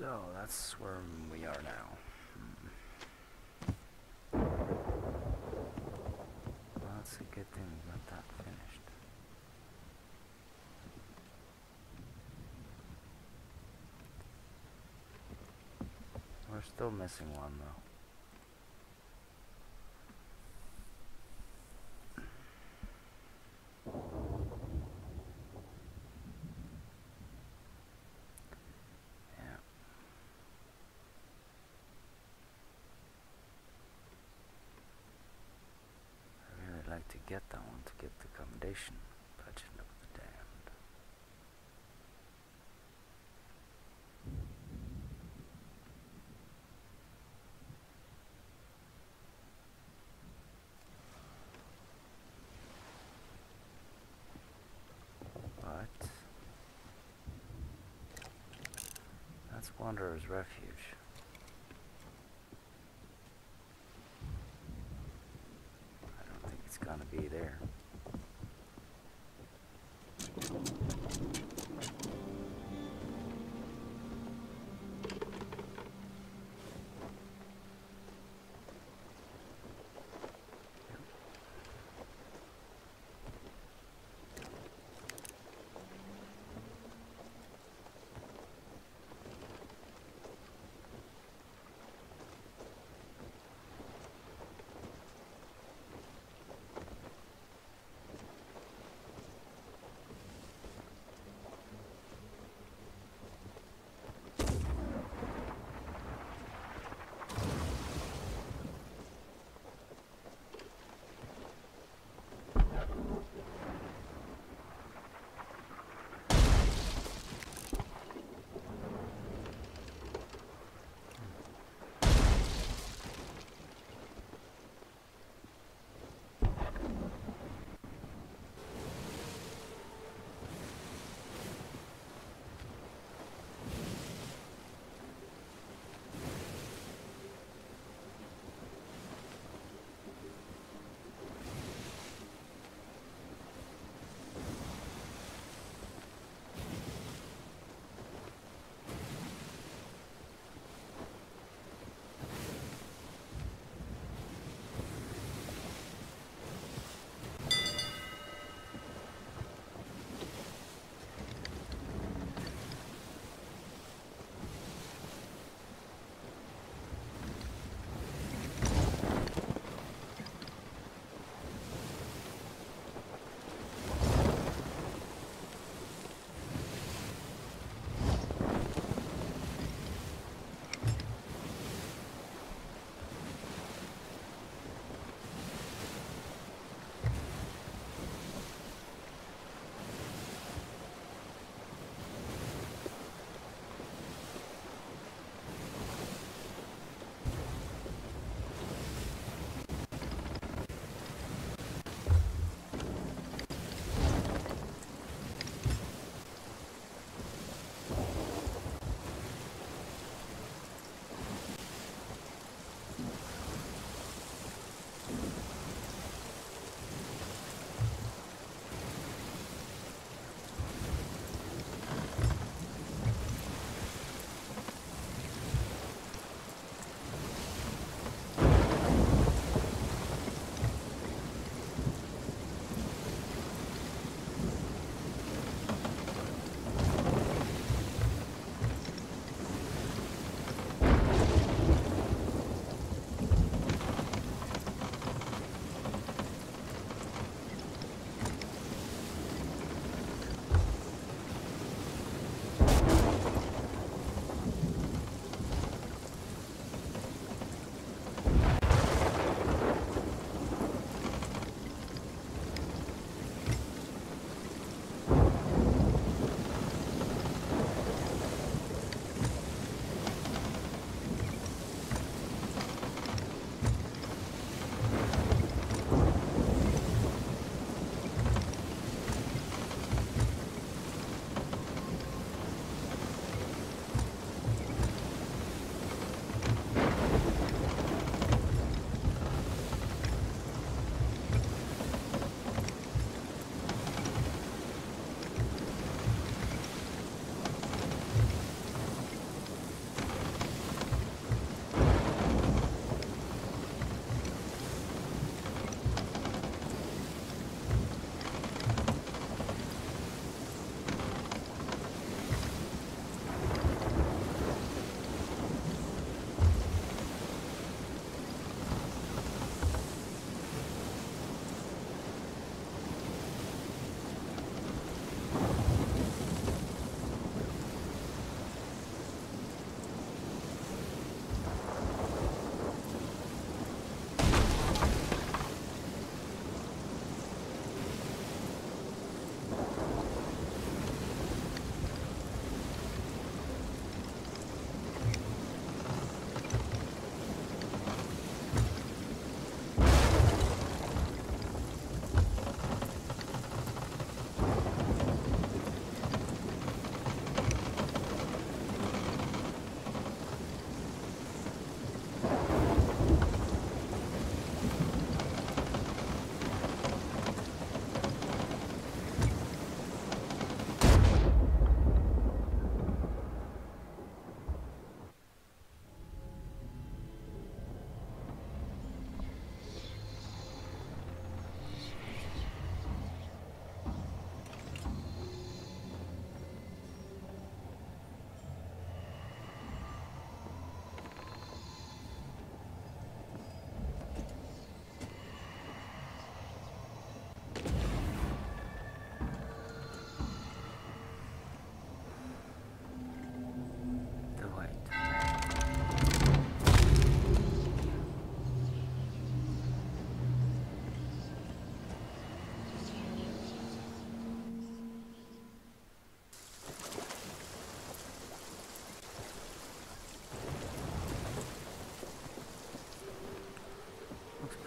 So that's where we are now. That's a good thing we got that finished. We're still missing one get that one to get the commendation. Legend of the Damned. But that's Wanderer's Refuge.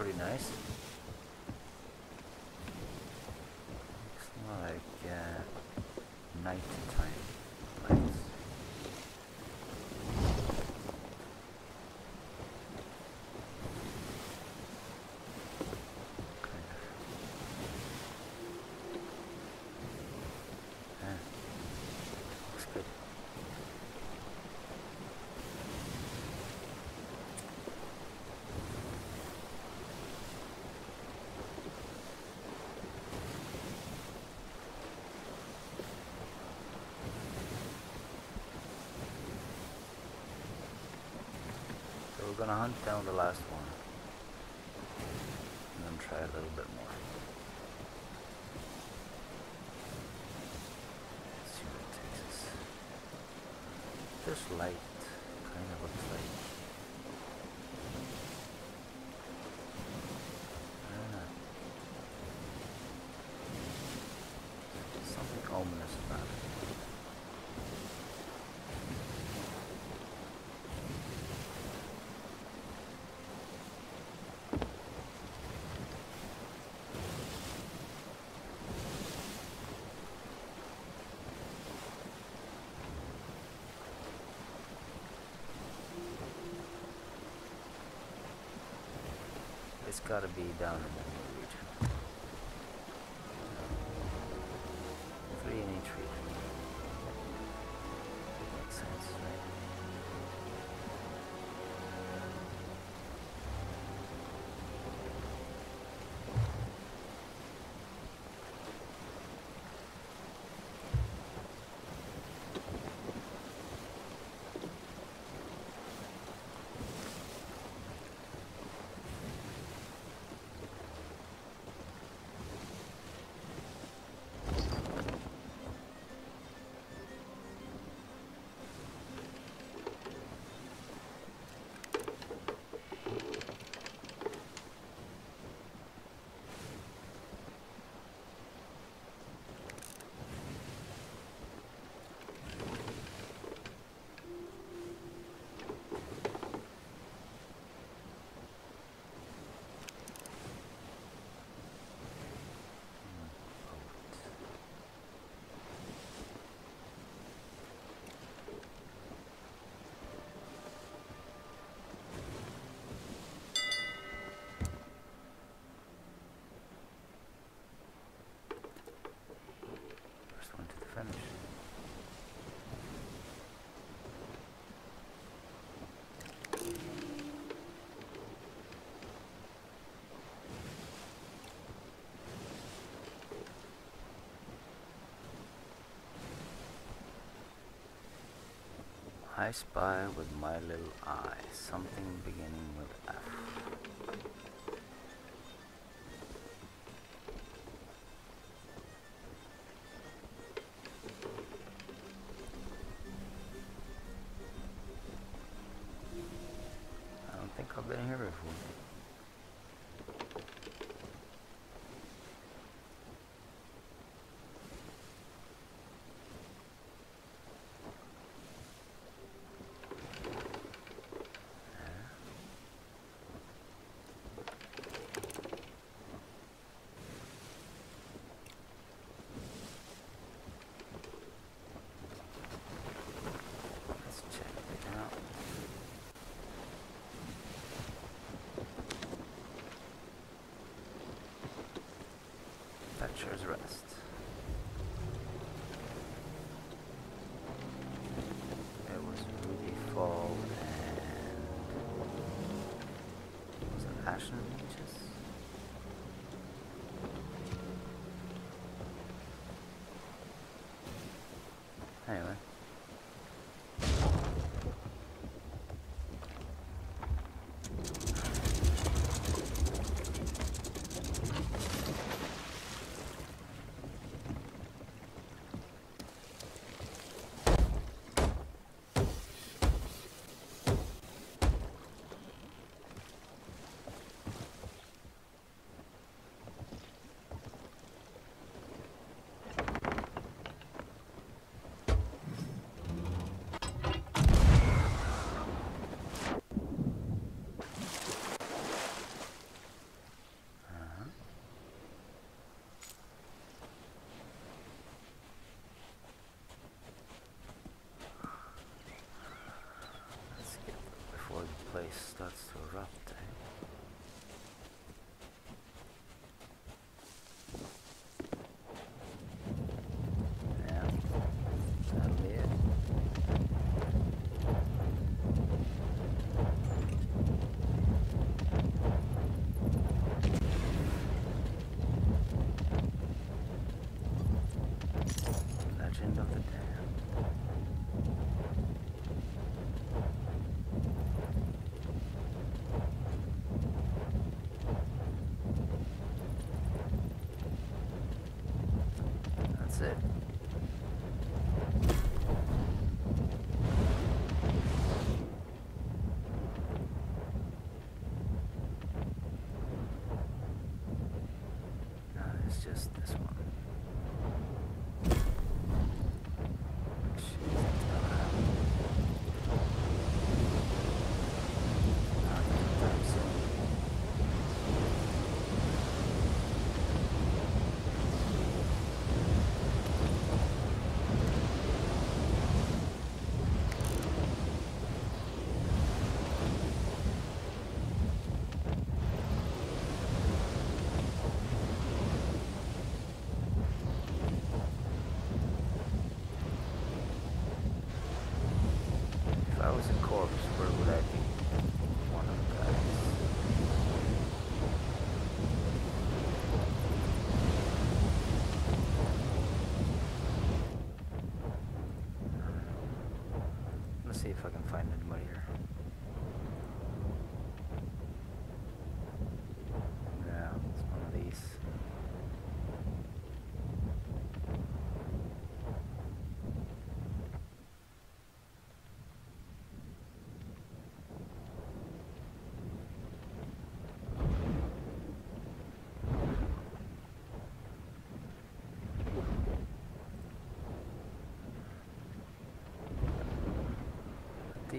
pretty nice. We're gonna hunt down the last one. And then try a little bit more. Let's see what it takes us. This light kind of looks like I don't know. Something ominous about it. It's gotta be down I spy with my little eye something beginning with F. was It that's to wrap.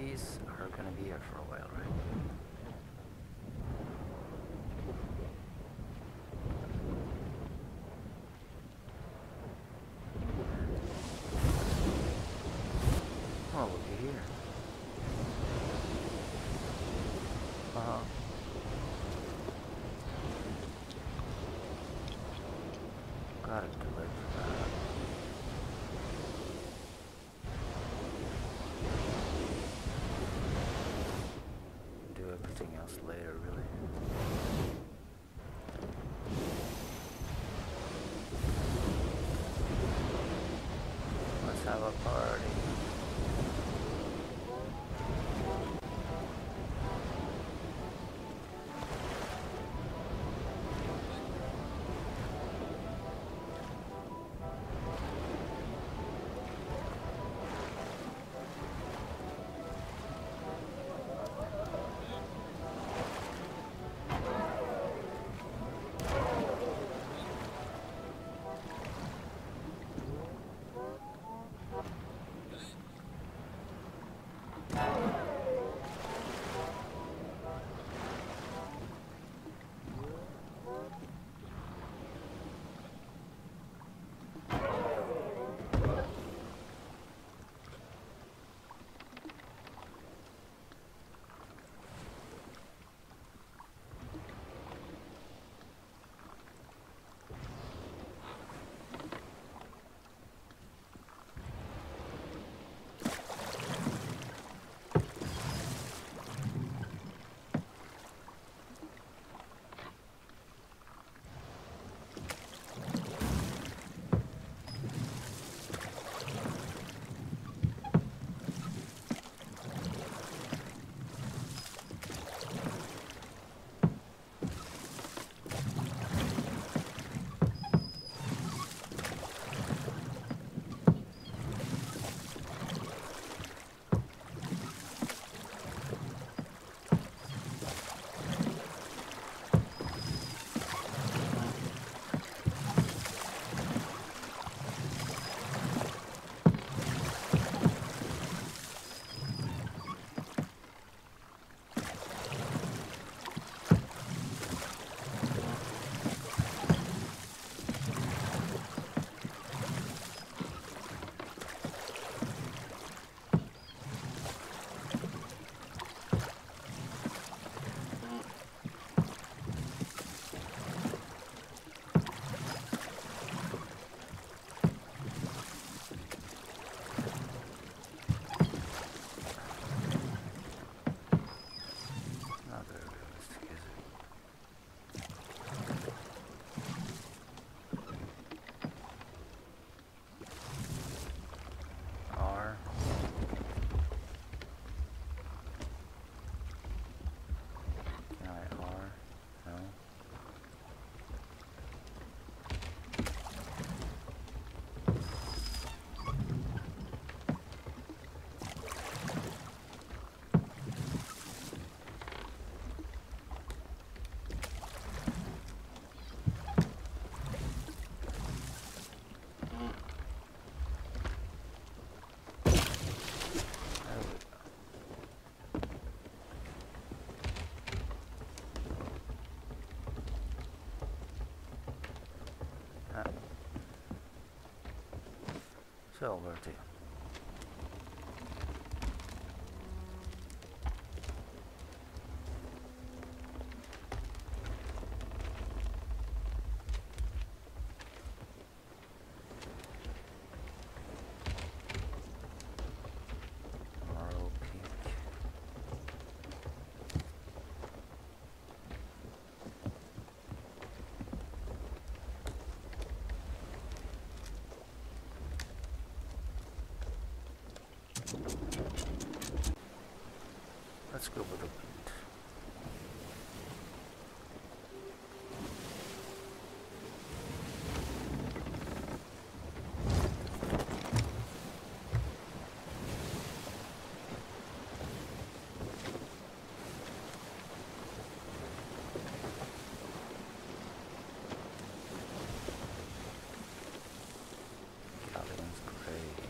these are going to be here for a while, right? So, where to? Laurel Peak. Let's go with the wind. Galleon's grave.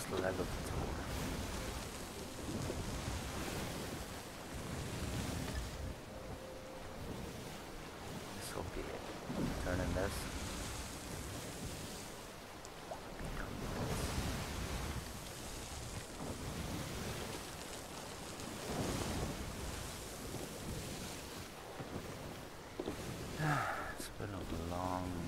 Last leg of the tour. This will be it. Turn in this. [SIGHS] It's been a long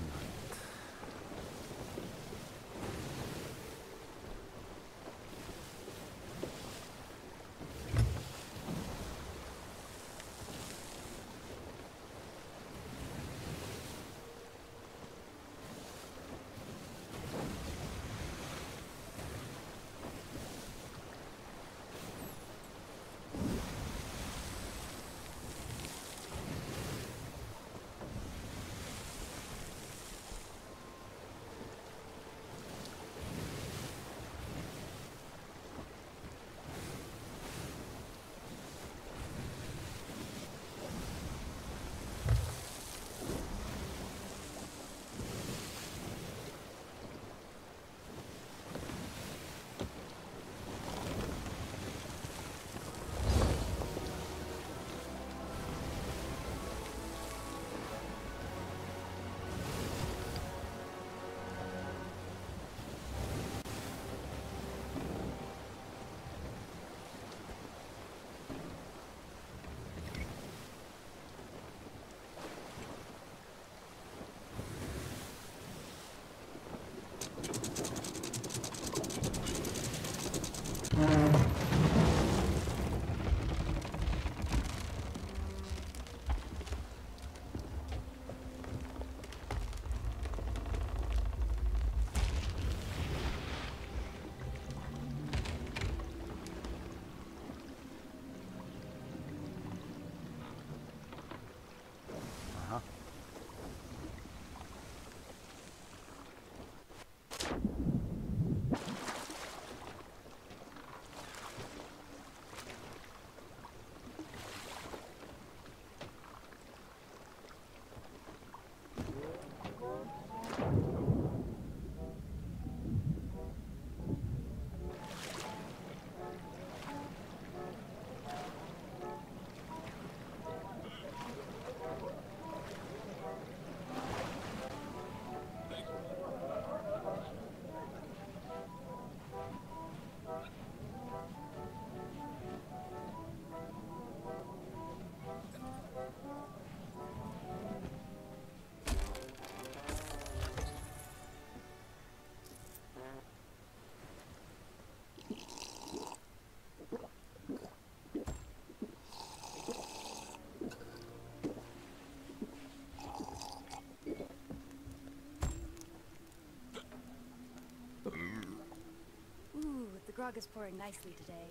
fog is pouring nicely today.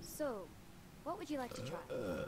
So, what would you like to try? Uh, uh,